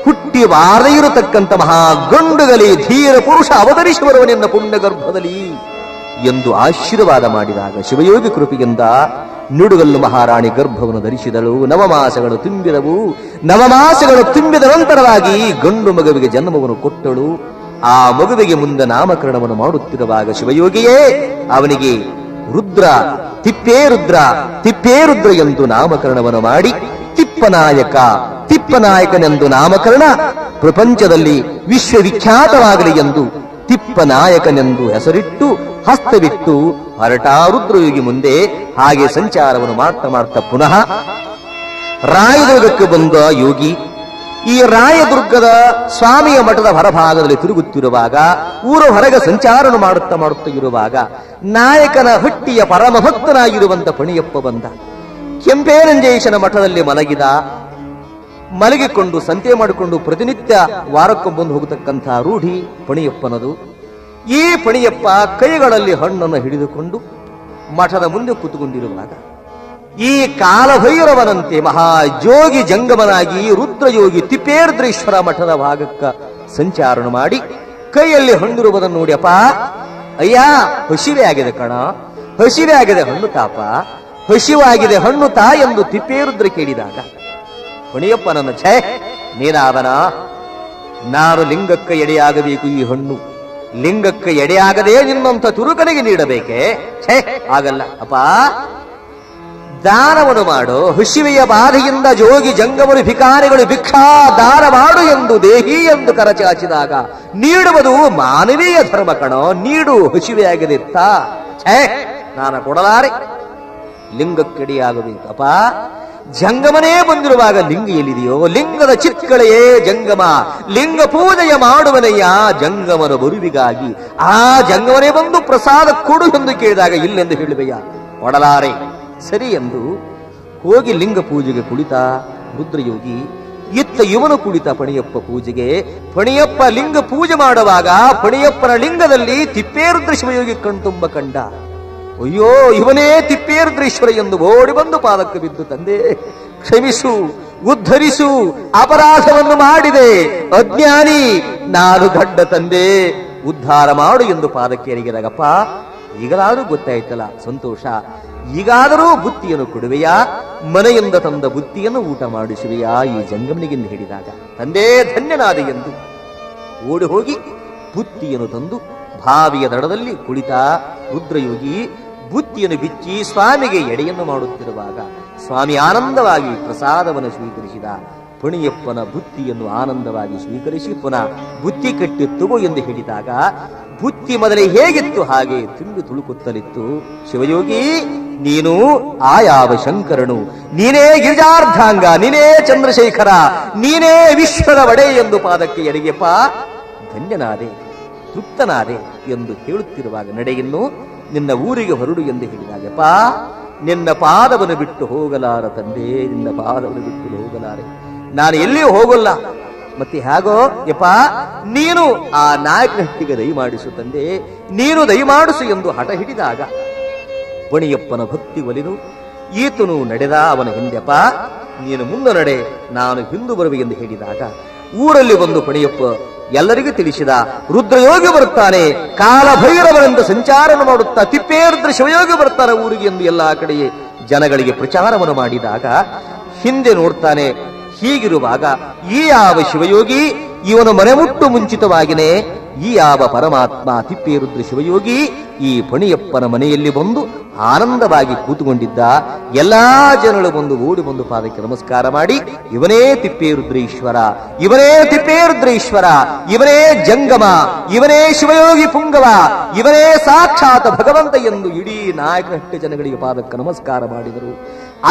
ಹುಟ್ಟಿ ಬಾರದೇ ಇರತಕ್ಕಂತ ಮಹಾ ಗಂಡುಗಲಿ ಧೀರ ಪುರುಷ ಅವತರಿಸಿ ಪುಣ್ಯ ಗರ್ಭದಲ್ಲಿ ಎಂದು ಆಶೀರ್ವಾದ ಮಾಡಿದಾಗ ಶಿವಯೋಗಿ ಕೃಪೆಯಿಂದ ನುಡುಗಲ್ಲು ಮಹಾರಾಣಿ ಗರ್ಭವನ್ನು ಧರಿಸಿದಳು. ನವಮಾಸಗಳು ತುಂಬಿದವು. ನವಮಾಸಗಳು ತುಂಬಿದ ನಂತರವಾಗಿ ಗಂಡು ಮಗುವಿಗೆ ಜನ್ಮವನ್ನು ಕೊಟ್ಟಳು. ಆ ಮಗುವಿಗೆ ಮುಂದೆ ನಾಮಕರಣವನ್ನು ಮಾಡುತ್ತಿರುವಾಗ ಶಿವಯೋಗಿಯೇ, ಅವನಿಗೆ ರುದ್ರ, ತಿಪ್ಪೇ ರುದ್ರ ತಿಪ್ಪೇ ರುದ್ರ ಎಂದು ನಾಮಕರಣವನ್ನು ಮಾಡಿ ತಿಪ್ಪನಾಯಕ ತಿಪ್ಪನಾಯಕನೆಂದು ನಾಮಕರಣ ಪ್ರಪಂಚದಲ್ಲಿ ವಿಶ್ವವಿಖ್ಯಾತವಾಗಲಿ ಎಂದು ತಿಪ್ಪನಾಯಕನೆಂದು ಹೆಸರಿಟ್ಟು, ಹಸ್ತವಿಟ್ಟು ಹೊರಟಾ ರುದ್ರಯೋಗಿ ಮುಂದೆ ಹಾಗೆ ಸಂಚಾರವನ್ನು ಮಾಡ್ತಾ ಮಾಡ್ತಾ ಪುನಃ ರಾಯದುರ್ಗಕ್ಕೆ ಬಂದ ಯೋಗಿ, ಈ ರಾಯದುರ್ಗದ ಸ್ವಾಮಿಯ ಮಠದ ಹೊರಭಾಗದಲ್ಲಿ ತಿರುಗುತ್ತಿರುವಾಗ, ಊರ ಹೊರಗೆ ಸಂಚಾರನು ಮಾಡುತ್ತಾ ಮಾಡುತ್ತಾ ಇರುವಾಗ ನಾಯಕನ ಹುಟ್ಟಿಯ ಪರಮ ಭಕ್ತನಾಗಿರುವಂತ ಪಣಿಯಪ್ಪ ಬಂದ. ಕೆಂಪೇರಂಜೇಶನ ಮಠದಲ್ಲಿ ಮಲಗಿದ, ಮಲಗಿಕೊಂಡು ಸಂತೆ ಮಾಡಿಕೊಂಡು ಪ್ರತಿನಿತ್ಯ ವಾರಕ್ಕೊಬ್ಬಂದು ಹೋಗತಕ್ಕಂಥ ರೂಢಿ ಪಣಿಯಪ್ಪನದು. ಈ ಪಣಿಯಪ್ಪ ಕೈಗಳಲ್ಲಿ ಹಣ್ಣನ್ನು ಹಿಡಿದುಕೊಂಡು ಮಠದ ಮುಂದೆ ಕೂತುಕೊಂಡಿರುವಾಗ, ಈ ಕಾಲಭೈರವನಂತೆ ಮಹಾಜೋಗಿ ಜಂಗಮನಾಗಿ ರುದ್ರಯೋಗಿ ತಿಪ್ಪೇರುದ್ರೇಶ್ವರ ಮಠದ ಭಾಗಕ್ಕ ಸಂಚಾರಣ ಮಾಡಿ ಕೈಯಲ್ಲಿ ಹಣ್ಣಿರುವುದನ್ನು ಅಪ್ಪ, ಅಯ್ಯ, ಹಸಿವೆ ಆಗಿದೆ ಕಣ, ಹಸಿವೆ ಆಗಿದೆ ಹಣ್ಣು ತಾಪ ಹಸಿವಾಗಿದೆ ಹಣ್ಣು ತಾ ಎಂದು ತಿಪ್ಪೇರುದ್ರ ಕೇಳಿದಾಗ ಹೊಣಿಯಪ್ಪ ನನ್ನ ಛೇ, ನೀನಾದನ ನಾನು ಲಿಂಗಕ್ಕೆ ಎಡೆಯಾಗಬೇಕು ಈ ಹಣ್ಣು. ಲಿಂಗಕ್ಕೆ ಎಡೆಯಾಗದೆ ನಿನ್ನಂತ ತುರುಕನಿಗೆ ನೀಡಬೇಕೆ? ಛೇ ಆಗಲ್ಲ ಅಪ್ಪ, ದಾನವನ್ನು ಮಾಡು. ಹುಸಿವೆಯ ಬಾಧೆಯಿಂದ ಜೋಗಿ ಜಂಗಮರು ಭಿಕಾರಿಗಳು ಭಿಕ್ಷಾ ದಾನ ಮಾಡು ಎಂದು ದೇಹಿ ಎಂದು ಕರಚಾಚಿದಾಗ, ನೀಡುವುದು ಮಾನವೀಯ ಧರ್ಮ ಕಣೋ, ನೀಡು ತಾ ಛೇ, ನಾನು ಕೊಡಲಾರೆ. ಲಿಂಗಕ್ಕೆಡಿಯಾಗಬೇಕಪ್ಪ ಜಂಗಮನೇ ಬಂದಿರುವಾಗ ಲಿಂಗ ಎಲ್ಲಿದೆಯೋ? ಲಿಂಗದ ಚಿಕ್ಕಳೆಯೇ ಜಂಗಮ. ಲಿಂಗ ಪೂಜೆಯ ಮಾಡುವನೆಯ ಜಂಗಮನ ಬರುವಿಗಾಗಿ. ಆ ಜಂಗಮನೇ ಬಂದು ಪ್ರಸಾದ ಕೊಡು ಎಂದು ಕೇಳಿದಾಗ ಇಲ್ಲೆಂದು ಹೇಳುವೆಯ? ಒಡಲಾರೆ, ಸರಿ ಎಂದು ಹೋಗಿ ಲಿಂಗ ಪೂಜೆಗೆ ಕುಳಿತ ರುದ್ರಯೋಗಿ ಇತ್ತ ಇವನು ಕುಳಿತ ಪಣಿಯಪ್ಪ ಪೂಜೆಗೆ. ಪಣಿಯಪ್ಪ ಲಿಂಗ ಪೂಜೆ ಮಾಡುವಾಗ ಪಣಿಯಪ್ಪನ ಲಿಂಗದಲ್ಲಿ ತಿಪ್ಪೇರುದ್ರ ಶಿವಯೋಗಿ ಕಣ್ತುಂಬ ಕಂಡ. ಅಯ್ಯೋ, ಇವನೇ ತಿಪ್ಪೇರುದ್ರೇಶ್ವರ ಎಂದು ಓಡಿ ಬಂದು ಪಾದಕ್ಕೆ ಬಿದ್ದು ತಂದೆ, ಕ್ಷಮಿಸು, ಉದ್ಧರಿಸು, ಅಪರಾಧವನ್ನು ಮಾಡಿದೆ, ಅಜ್ಞಾನಿ, ನಾನು ದಡ್ಡ ತಂದೆ, ಉದ್ಧಾರ ಮಾಡು ಎಂದು ಪಾದಕ್ಕೆ ಎರಿಗಿದಾಗಪ್ಪ. ಈಗಲಾದರೂ ಗೊತ್ತಾಯ್ತಲ್ಲ, ಸಂತೋಷ. ಈಗಾದರೂ ಬುತ್ತಿಯನ್ನು ಕೊಡುವೆಯಾ? ಮನೆಯಿಂದ ತಂದ ಬುತ್ತಿಯನ್ನು ಊಟ ಮಾಡಿಸುವೆಯಾ? ಈ ಜಂಗಮನಿಗೆಂದು ಹೇಳಿದಾಗ, ತಂದೆ, ಧನ್ಯನಾದೆ ಎಂದು ಓಡಿ ಹೋಗಿ ಬುತ್ತಿಯನ್ನು ತಂದು ಭಾವಿಯ ದಡದಲ್ಲಿ ಕುಳಿತ ರುದ್ರಯೋಗಿ ಬುತ್ತಿಯನ್ನು ಬಿಚ್ಚಿ ಸ್ವಾಮಿಗೆ ಎಡೆಯನ್ನು ಮಾಡುತ್ತಿರುವಾಗ ಸ್ವಾಮಿ ಆನಂದವಾಗಿ ಪ್ರಸಾದವನ್ನು ಸ್ವೀಕರಿಸಿದ ಪುಣಿಯಪ್ಪನ ಬುತ್ತಿಯನ್ನು ಆನಂದವಾಗಿ ಸ್ವೀಕರಿಸಿ ಪುನಃ ಬುತ್ತಿ ಕಟ್ಟಿ ಎಂದು ಹೇಳಿದಾಗ ಬುತ್ತಿ ಮೊದಲೇ ಹೇಗಿತ್ತು ಹಾಗೆ ತುಂಬಿ ತುಳುಕುತ್ತಲಿತ್ತು. ಶಿವಯೋಗಿ, ನೀನು ಆಯಾವ ಶಂಕರನು, ನೀನೇ ಗಿರಿಜಾರ್ಧಾಂಗ, ನೀನೇ ಚಂದ್ರಶೇಖರ, ನೀನೇ ವಿಶ್ವದ ಒಡೆ ಎಂದು ಪಾದಕ್ಕೆ ಎಡೆಗೆಪ್ಪ, ಧನ್ಯನಾದೆ, ತೃಪ್ತನಾದೆ ಎಂದು ಹೇಳುತ್ತಿರುವಾಗ ನಡೆಯನ್ನು ನಿನ್ನ ಊರಿಗೆ ಹೊರಡು ಎಂದು ಹೇಳಿದಾಗೆಪ್ಪ ನಿನ್ನ ಪಾದವನ್ನು ಬಿಟ್ಟು ಹೋಗಲಾರ ತಂದೆ, ನಿನ್ನ ಪಾದವನ್ನು ಬಿಟ್ಟು ಹೋಗಲಾರೆ. ನಾನು ಎಲ್ಲಿಯೂ ಹೋಗಲ್ಲ. ಮತ್ತೆ ಹೇಗೋ ಯಪ್ಪ ನೀನು ಆ ನಾಯಕನ ಹಟ್ಟಿಗೆ ದಯಮಾಡಿಸು ತಂದೆ, ನೀನು ದಯಮಾಡಿಸು ಎಂದು ಹಠ ಹಿಡಿದಾಗ, ಪಣಿಯಪ್ಪನ ಭಕ್ತಿ ಒಲಿದು, ಈತನು ನಡೆದ ಅವನ ಹಿಂದೆಪ್ಪ ನೀನು ಮುಂದೆ ನಡೆ, ನಾನು ಹಿಂದು ಬರುವೆ ಎಂದು ಹೇಳಿದಾಗ, ಊರಲ್ಲಿ ಬಂದು ಪಣಿಯಪ್ಪ ಎಲ್ಲರಿಗೂ ತಿಳಿಸಿದ, ರುದ್ರಯೋಗಿ ಬರುತ್ತಾನೆ, ಕಾಲಭೈರವರೆಂದು ಸಂಚಾರವನ್ನು ಮಾಡುತ್ತಾ, ತಿಪ್ಪೇರುದ್ರ ಶಿವಯೋಗಿ ಬರ್ತಾನೆ ಊರಿಗೆ ಎಂದು ಎಲ್ಲ ಕಡೆಯೇ ಜನಗಳಿಗೆ ಪ್ರಚಾರವನ್ನು ಮಾಡಿದಾಗ, ಹಿಂದೆ ನೋಡ್ತಾನೆ, ಹೀಗಿರುವಾಗ, ಈ ಯಾವ ಶಿವಯೋಗಿ, ಇವನು ಮನೆಮುಟ್ಟು ಮುಂಚಿತವಾಗಿನೇ ಈ ಯಾವ ಪರಮಾತ್ಮ ತಿಪ್ಪೇರುದ್ರ ಶಿವಯೋಗಿ ಈ ಪಣಿಯಪ್ಪನ ಮನೆಯಲ್ಲಿ ಬಂದು ಆನಂದವಾಗಿ ಕೂತುಕೊಂಡಿದ್ದ ಎಲ್ಲಾ ಜನರು ಬಂದು ಓಡಿ ಬಂದು ಪಾದಕ್ಕೆ ನಮಸ್ಕಾರ ಮಾಡಿ, ಇವನೇ ತಿಪ್ಪೇರುದ್ರೇಶ್ವರ ಇವನೇ ತಿಪ್ಪೇರುದ್ರೇಶ್ವರ, ಇವನೇ ಜಂಗಮ, ಇವನೇ ಶಿವಯೋಗಿ ಪುಂಗವ, ಇವನೇ ಸಾಕ್ಷಾತ್ ಭಗವಂತ ಎಂದು ಇಡೀ ನಾಯಕನಹಟ್ಟಿ ಜನಗಳಿಗೆ ಪಾದಕ್ಕೆ ನಮಸ್ಕಾರ ಮಾಡಿದರು.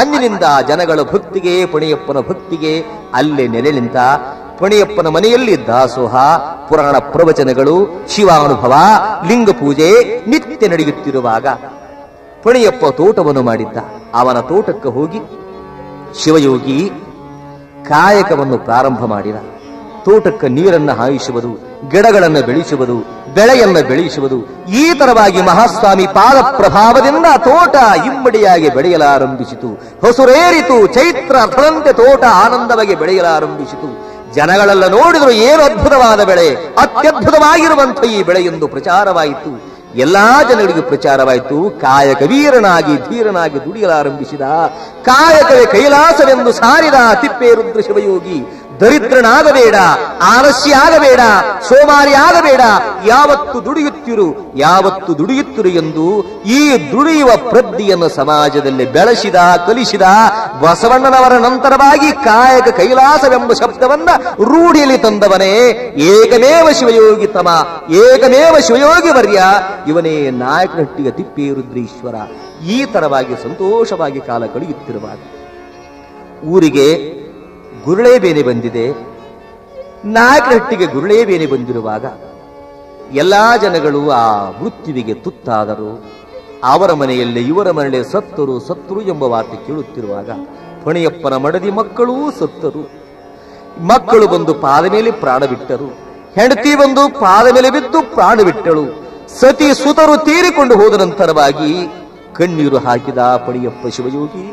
ಅಂದಿನಿಂದ ಜನಗಳ ಭಕ್ತಿಗೆ ಪಣಿಯಪ್ಪನ ಭಕ್ತಿಗೆ ಅಲ್ಲೇ ನೆಲೆ ನಿಂತ ಪಣಿಯಪ್ಪನ ಮನೆಯಲ್ಲಿ ದಾಸೋಹ, ಪುರಾಣ ಪ್ರವಚನಗಳು, ಶಿವಾನುಭವ, ಲಿಂಗ ಪೂಜೆ ನಿತ್ಯ ನಡೆಯುತ್ತಿರುವಾಗ ಪಣಿಯಪ್ಪ ತೋಟವನ್ನು ಮಾಡಿದ್ದ. ಅವನ ತೋಟಕ್ಕೆ ಹೋಗಿ ಶಿವಯೋಗಿ ಕಾಯಕವನ್ನು ಪ್ರಾರಂಭ ಮಾಡಿದ. ತೋಟಕ್ಕೆ ನೀರನ್ನು ಹಾಯಿಸುವುದು, ಗಿಡಗಳನ್ನು ಬೆಳೆಸುವುದು, ಬೆಳೆಯನ್ನು ಬೆಳೆಸುವುದು ಈ ತರವಾಗಿ ಮಹಾಸ್ವಾಮಿ ಪಾದ ಪ್ರಭಾವದಿಂದ ತೋಟ ಇಮ್ಮಡಿಯಾಗಿ ಬೆಳೆಯಲಾರಂಭಿಸಿತು. ಹೊಸುರೇರಿತು, ಚೈತ್ರ ಅಥದಂತೆ ತೋಟ ಆನಂದವಾಗಿ ಬೆಳೆಯಲಾರಂಭಿಸಿತು. ಜನಗಳೆಲ್ಲ ನೋಡಿದ್ರು ಏನು ಅದ್ಭುತವಾದ ಬೆಳೆ, ಅತ್ಯದ್ಭುತವಾಗಿರುವಂಥ ಈ ಬೆಳೆ ಎಂದು ಪ್ರಚಾರವಾಯಿತು. ಎಲ್ಲಾ ಜನರಿಗೂ ಪ್ರಚಾರವಾಯಿತು. ಕಾಯಕ ವೀರನಾಗಿ, ಧೀರನಾಗಿ ದುಡಿಯಲಾರಂಭಿಸಿದ ಕಾಯಕವೇ ಕೈಲಾಸವೆಂದು ಸಾರಿದ ತಿಪ್ಪೇರುದ್ರ ಶಿವಯೋಗಿ ದರಿದ್ರನಾಗಬೇಡ ಆಲಸ್ಯ ಆಗಬೇಡ ಸೋಮಾರಿ ಆಗಬೇಡ ಯಾವತ್ತು ದುಡಿಯುತ್ತಿರು ಯಾವತ್ತು ದುಡಿಯುತ್ತಿರು ಎಂದು ಈ ದುಡಿಯುವ ಪ್ರಜ್ಞೆಯನ್ನು ಸಮಾಜದಲ್ಲಿ ಬೆಳೆಸಿದ, ಕಲಿಸಿದ ಬಸವಣ್ಣನವರ ನಂತರವಾಗಿ ಕಾಯಕ ಕೈಲಾಸವೆಂಬ ಶಬ್ದವನ್ನ ರೂಢಿಯಲ್ಲಿ ತಂದವನೇ ಏಕಮೇವ ಶಿವಯೋಗಿ ತಮ ಏಕಮೇವ ಶಿವಯೋಗಿ ವರ್ಯ ಇವನೇ ನಾಯಕನಟ್ಟಿಯ ತಿಪ್ಪೇರುದ್ರೀಶ್ವರ ಈ ತರವಾಗಿ ಸಂತೋಷವಾಗಿ ಕಾಲ ಕಳೆಯುತ್ತಿರುವಾಗ ಊರಿಗೆ ಗುರುಳೇ ಬೇನೆ ಬಂದಿದೆ. ನಾಗರಹಟ್ಟಿಗೆ ಗುರುಳೇ ಬೇನೆ ಬಂದಿರುವಾಗ ಎಲ್ಲಾ ಜನಗಳು ಆ ಮೃತ್ಯುವಿಗೆ ತುತ್ತಾದರು. ಅವರ ಮನೆಯಲ್ಲಿ ಇವರ ಮನೆಯಲ್ಲಿ ಸತ್ತರು ಸತ್ತರು ಎಂಬ ವಾರ್ತೆ ಕೇಳುತ್ತಿರುವಾಗ ಪಣಿಯಪ್ಪನ ಮಡದಿ ಮಕ್ಕಳೂ ಸತ್ತರು. ಮಕ್ಕಳು ಬಂದು ಪಾದ ಮೇಲೆ ಪ್ರಾಣ ಬಿಟ್ಟರು. ಹೆಂಡತಿ ಬಂದು ಪಾದ ಮೇಲೆ ಬಿದ್ದು ಪ್ರಾಣ ಬಿಟ್ಟಳು. ಸತಿ ಸುತರು ತೀರಿಕೊಂಡು ಹೋದ ನಂತರವಾಗಿ ಕಣ್ಣೀರು ಹಾಕಿದ ಪಣಿಯಪ್ಪ ಶಿವಯೋಗಿ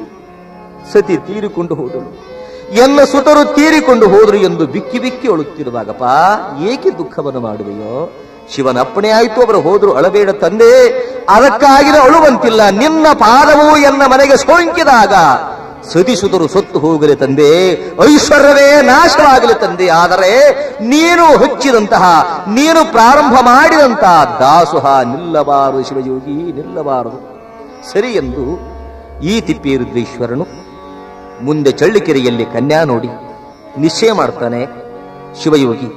ಸತಿ ತೀರಿಕೊಂಡು ಹೋದಳು. ಎಲ್ಲ ಸುತರು ತೀರಿಕೊಂಡು ಹೋದ್ರು ಎಂದು ಬಿಕ್ಕಿ ಬಿಕ್ಕಿ ಅಳುತ್ತಿರುವಾಗಪ್ಪ, ಏಕೆ ದುಃಖವನ್ನು ಮಾಡುವೆಯೋ? ಶಿವನ ಅಪ್ಪಣೆ ಆಯಿತು, ಅವರು ಹೋದ್ರು, ಅಳಬೇಡ ತಂದೆ, ಅದಕ್ಕಾಗಿನ ಅಳುವಂತಿಲ್ಲ, ನಿನ್ನ ಪಾದವು ಎನ್ನ ಮನೆಗೆ ಸೋಂಕಿದಾಗ. ಸತಿಸುತರು ಸೊತ್ತು ಹೋಗಲಿ ತಂದೆ, ಐಶ್ವರ್ಯವೇ ನಾಶವಾಗಲಿ ತಂದೆ, ಆದರೆ ನೀನು ಹಚ್ಚಿದಂತಹ, ನೀನು ಪ್ರಾರಂಭ ಮಾಡಿದಂತಹ ದಾಸುಹ ನಿಲ್ಲಬಾರದು ಶಿವಯೋಗಿ, ನಿಲ್ಲಬಾರದು. ಸರಿ ಎಂದು ಈ ತಿಪ್ಪೇರುದ್ರೇಶ್ವರನು ಮುಂದೆ ಚಳ್ಳಿಕೆರೆಯಲ್ಲಿ ಕನ್ಯಾ ನೋಡಿ. ನಿಶ್ಚಯ ಮಾಡ್ತಾನೆ, ಶಿವಯೋಗಿ,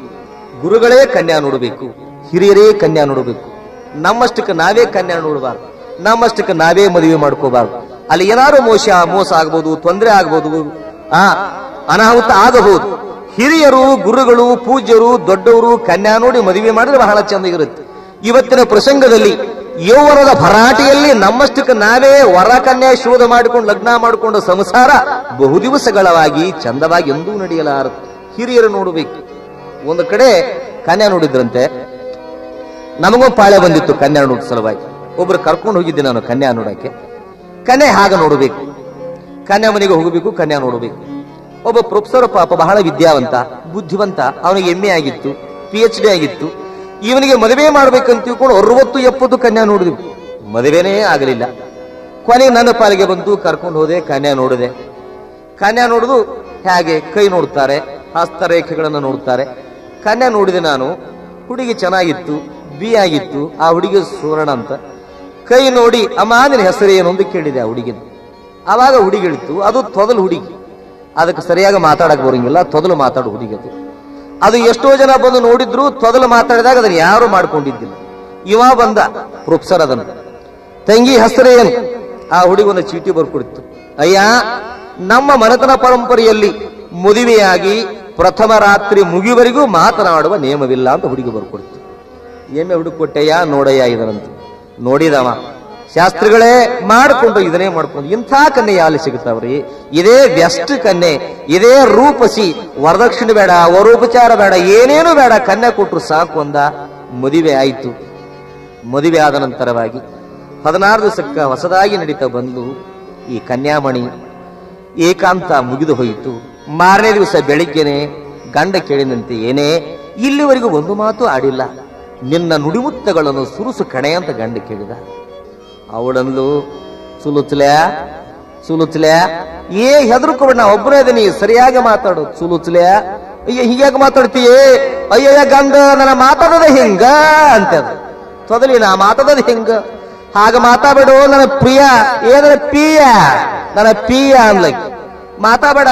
ಗುರುಗಳೇ ಕನ್ಯಾ ನೋಡಬೇಕು, ಹಿರಿಯರೇ ಕನ್ಯಾ ನೋಡಬೇಕು. ನಮ್ಮಷ್ಟಕ್ಕೆ ನಾವೇ ಕನ್ಯಾ ನೋಡಬಾರ್ದು, ನಮ್ಮಷ್ಟಕ್ಕೆ ನಾವೇ ಮದುವೆ ಮಾಡ್ಕೋಬಾರ್ದು. ಅಲ್ಲಿ ಏನಾದ್ರು ಮೋಸ ಮೋಸ ಆಗ್ಬೋದು, ತೊಂದರೆ ಆಗ್ಬೋದು, ಆ, ಅನಾಹುತ ಆಗಬಹುದು. ಹಿರಿಯರು, ಗುರುಗಳು, ಪೂಜ್ಯರು, ದೊಡ್ಡವರು ಕನ್ಯಾ ನೋಡಿ ಮದುವೆ ಮಾಡಿದ್ರೆ ಬಹಳ ಚಂದ ಇರುತ್ತೆ. ಇವತ್ತಿನ ಪ್ರಸಂಗದಲ್ಲಿ ಯೌವನದ ಭರಾಟೆಯಲ್ಲಿ ನಮ್ಮಷ್ಟಕ್ಕೆ ನಾವೇ ವರ ಕನ್ಯಾ ಶೋಧ ಮಾಡಿಕೊಂಡು ಲಗ್ನ ಮಾಡಿಕೊಂಡು ಸಂಸಾರ ಬಹುದಿವಸಗಳವಾಗಿ ಚಂದವಾಗಿ ಎಂದೂ ನಡೆಯಲಾರದು. ಹಿರಿಯರು ನೋಡಬೇಕು. ಒಂದು ಕಡೆ ಕನ್ಯಾ ನೋಡಿದ್ರಂತೆ, ನಮಗೂ ಪಾಳೆ ಬಂದಿತ್ತು ಕನ್ಯಾ ನೋಡ ಸಲುವಾಗಿ. ಒಬ್ರು ಕರ್ಕೊಂಡು ಹೋಗಿದ್ದೆ ನಾನು ಕನ್ಯಾ ನೋಡಕ್ಕೆ. ಕನ್ಯಾ ಹಾಗೆ ನೋಡಬೇಕು. ಕನ್ಯಾ ಮನೆಗೆ ಹೋಗಬೇಕು, ಕನ್ಯಾ ನೋಡಬೇಕು. ಒಬ್ಬ ಪ್ರೊಫೆಸರ್ ಪಾಪ ಬಹಳ ವಿದ್ಯಾವಂತ, ಬುದ್ಧಿವಂತ, ಅವನಿಗೆ ಎಮ್ಮೆ ಆಗಿತ್ತು ಪಿ ಎಚ್ ಡಿ ಆಗಿತ್ತು. ಇವನಿಗೆ ಮದುವೆ ಮಾಡ್ಬೇಕಂತ ತಿಳ್ಕೊಂಡು ಅರವತ್ತು ಎಪ್ಪತ್ತು ಕನ್ಯಾ ನೋಡಿದ್ವಿ. ಮದುವೆನೇ ಆಗಲಿಲ್ಲ. ಕೊನೆಗೆ ನನ್ನ ಪಾಲಿಗೆ ಬಂತು ಕರ್ಕೊಂಡು ಹೋದೆ, ಕನ್ಯಾ ನೋಡಿದೆ. ಕನ್ಯಾ ನೋಡುದು ಹೇಗೆ? ಕೈ ನೋಡ್ತಾರೆ, ಹಸ್ತರೇಖೆಗಳನ್ನು ನೋಡ್ತಾರೆ. ಕನ್ಯಾ ನೋಡಿದೆ ನಾನು, ಹುಡುಗಿ ಚೆನ್ನಾಗಿತ್ತು ಬಿ ಆಗಿತ್ತು ಆ ಹುಡುಗಿ ಸುವರ್ಣ ಅಂತ. ಕೈ ನೋಡಿ, ಅಮ್ಮ ನಿನ್ನ ಹೆಸರು ಏನು ಅಂತ ಕೇಳಿದೆ ಆ ಹುಡುಗಿನ. ಅವಾಗ ಹುಡುಗಿ ಇಳಿತು ಅದು ತೊದಲು ಹುಡುಗಿ. ಅದಕ್ಕೆ ಸರಿಯಾಗಿ ಮಾತಾಡಕ್ ಬರೋಂಗಿಲ್ಲ, ತೊದಲು ಮಾತಾಡೋ ಹುಡುಗಿ ಅದು. ಅದು ಎಷ್ಟೋ ಜನ ಬಂದು ನೋಡಿದ್ರು, ತೊದಲು ಮಾತಾಡಿದಾಗ ಅದನ್ನ ಯಾರು ಮಾಡ್ಕೊಂಡಿದ್ದಿಲ್ಲ. ಇವ ಬಂದ ಪ್ರೊಫೆಸರ್ ಅದನ್ನು. ತಂಗಿ ಹೆಸರೇನು ಆ ಹುಡುಗನ ಚೀಟಿ ಬರ್ಕೊಡಿತ್ತು ಅಯ್ಯ, ನಮ್ಮ ಮನತನ ಪರಂಪರೆಯಲ್ಲಿ ಮದುವೆಯಾಗಿ ಪ್ರಥಮ ರಾತ್ರಿ ಮುಗಿವರೆಗೂ ಮಾತನಾಡುವ ನಿಯಮವಿಲ್ಲ ಅಂತ ಹುಡುಗಿ ಬರ್ಕೊಡ್ತು. ಏಮೆ ಹುಡುಗ ಕೊಟ್ಟಯ್ಯ, ನೋಡಯ್ಯ ಇದರಂತ. ನೋಡಿದವ. ಶಾಸ್ತ್ರಿಗಳೇ ಮಾಡಿಕೊಂಡು ಇದನ್ನೇ ಮಾಡ್ಕೊಂಡು ಇಂಥ ಕನ್ಯೆ ಯಾಲಿ ಸಿಗುತ್ತಾವ್ರಿ ಇದೇ ವ್ಯಸ್ಟ್ ಕನ್ಯೆ, ಇದೇ ರೂಪಸಿ. ವರದಕ್ಷಿಣೆ ಬೇಡ, ವರೋಪಚಾರ ಬೇಡ, ಏನೇನು ಬೇಡ. ಕನ್ನೆ ಕೊಟ್ಟರು ಸಾಕು ಅಂದ ಮದುವೆ ಆಯಿತು. ಮದುವೆ ಆದ ನಂತರವಾಗಿ ಹದಿನಾರು ದಿವಸಕ್ಕ ಹೊಸದಾಗಿ ನಡೀತಾ ಬಂದು ಈ ಕನ್ಯಾಮಣಿ ಏಕಾಂತ ಮುಗಿದು ಹೋಯಿತು. ಮಾರನೇ ದಿವಸ ಬೆಳಿಗ್ಗೆನೆ ಗಂಡ ಕೇಳಿದಂತೆ ಏನೇ, ಇಲ್ಲಿವರೆಗೂ ಒಂದು ಮಾತು ಆಡಿಲ್ಲ. ನಿನ್ನ ನುಡಿಮುತ್ತಗಳನ್ನು ಸುರುಸು ಕಣೆ ಅಂತ ಗಂಡ ಕೇಳಿದ. ಅವಳಂದು, ಸುಲುತ್ಲೆ ಸುಲುಚ್ಲೆ ಏ ಹೆದರ್ಕೋಬೇಡ, ನಾ ಒಬ್ಬನೇ ಇದೀನಿ, ಸರಿಯಾಗಿ ಮಾತಾಡು ಸುಲುಚ್ಲೆ ಅಯ್ಯ ಹೀಗ್ಯಾಗ ಮಾತಾಡ್ತೀಯ? ಅಯ್ಯಯ್ಯ ಗಂಧ ನನ್ನ ಮಾತಾಡೋದ ಹಿಂಗ? ಅಂತ ತೊದಲಿ ನಾ ಮಾತಾಡೋದು ಹಿಂಗ? ಹಾಗ ಮಾತಾಬೇಡು ನನ್ನ ಪ್ರಿಯ ಏನ ಪಿಯ ನನ್ನ ಪಿಯ ಅನ್ಲಕ್ಕೆ ಮಾತಾಬೇಡ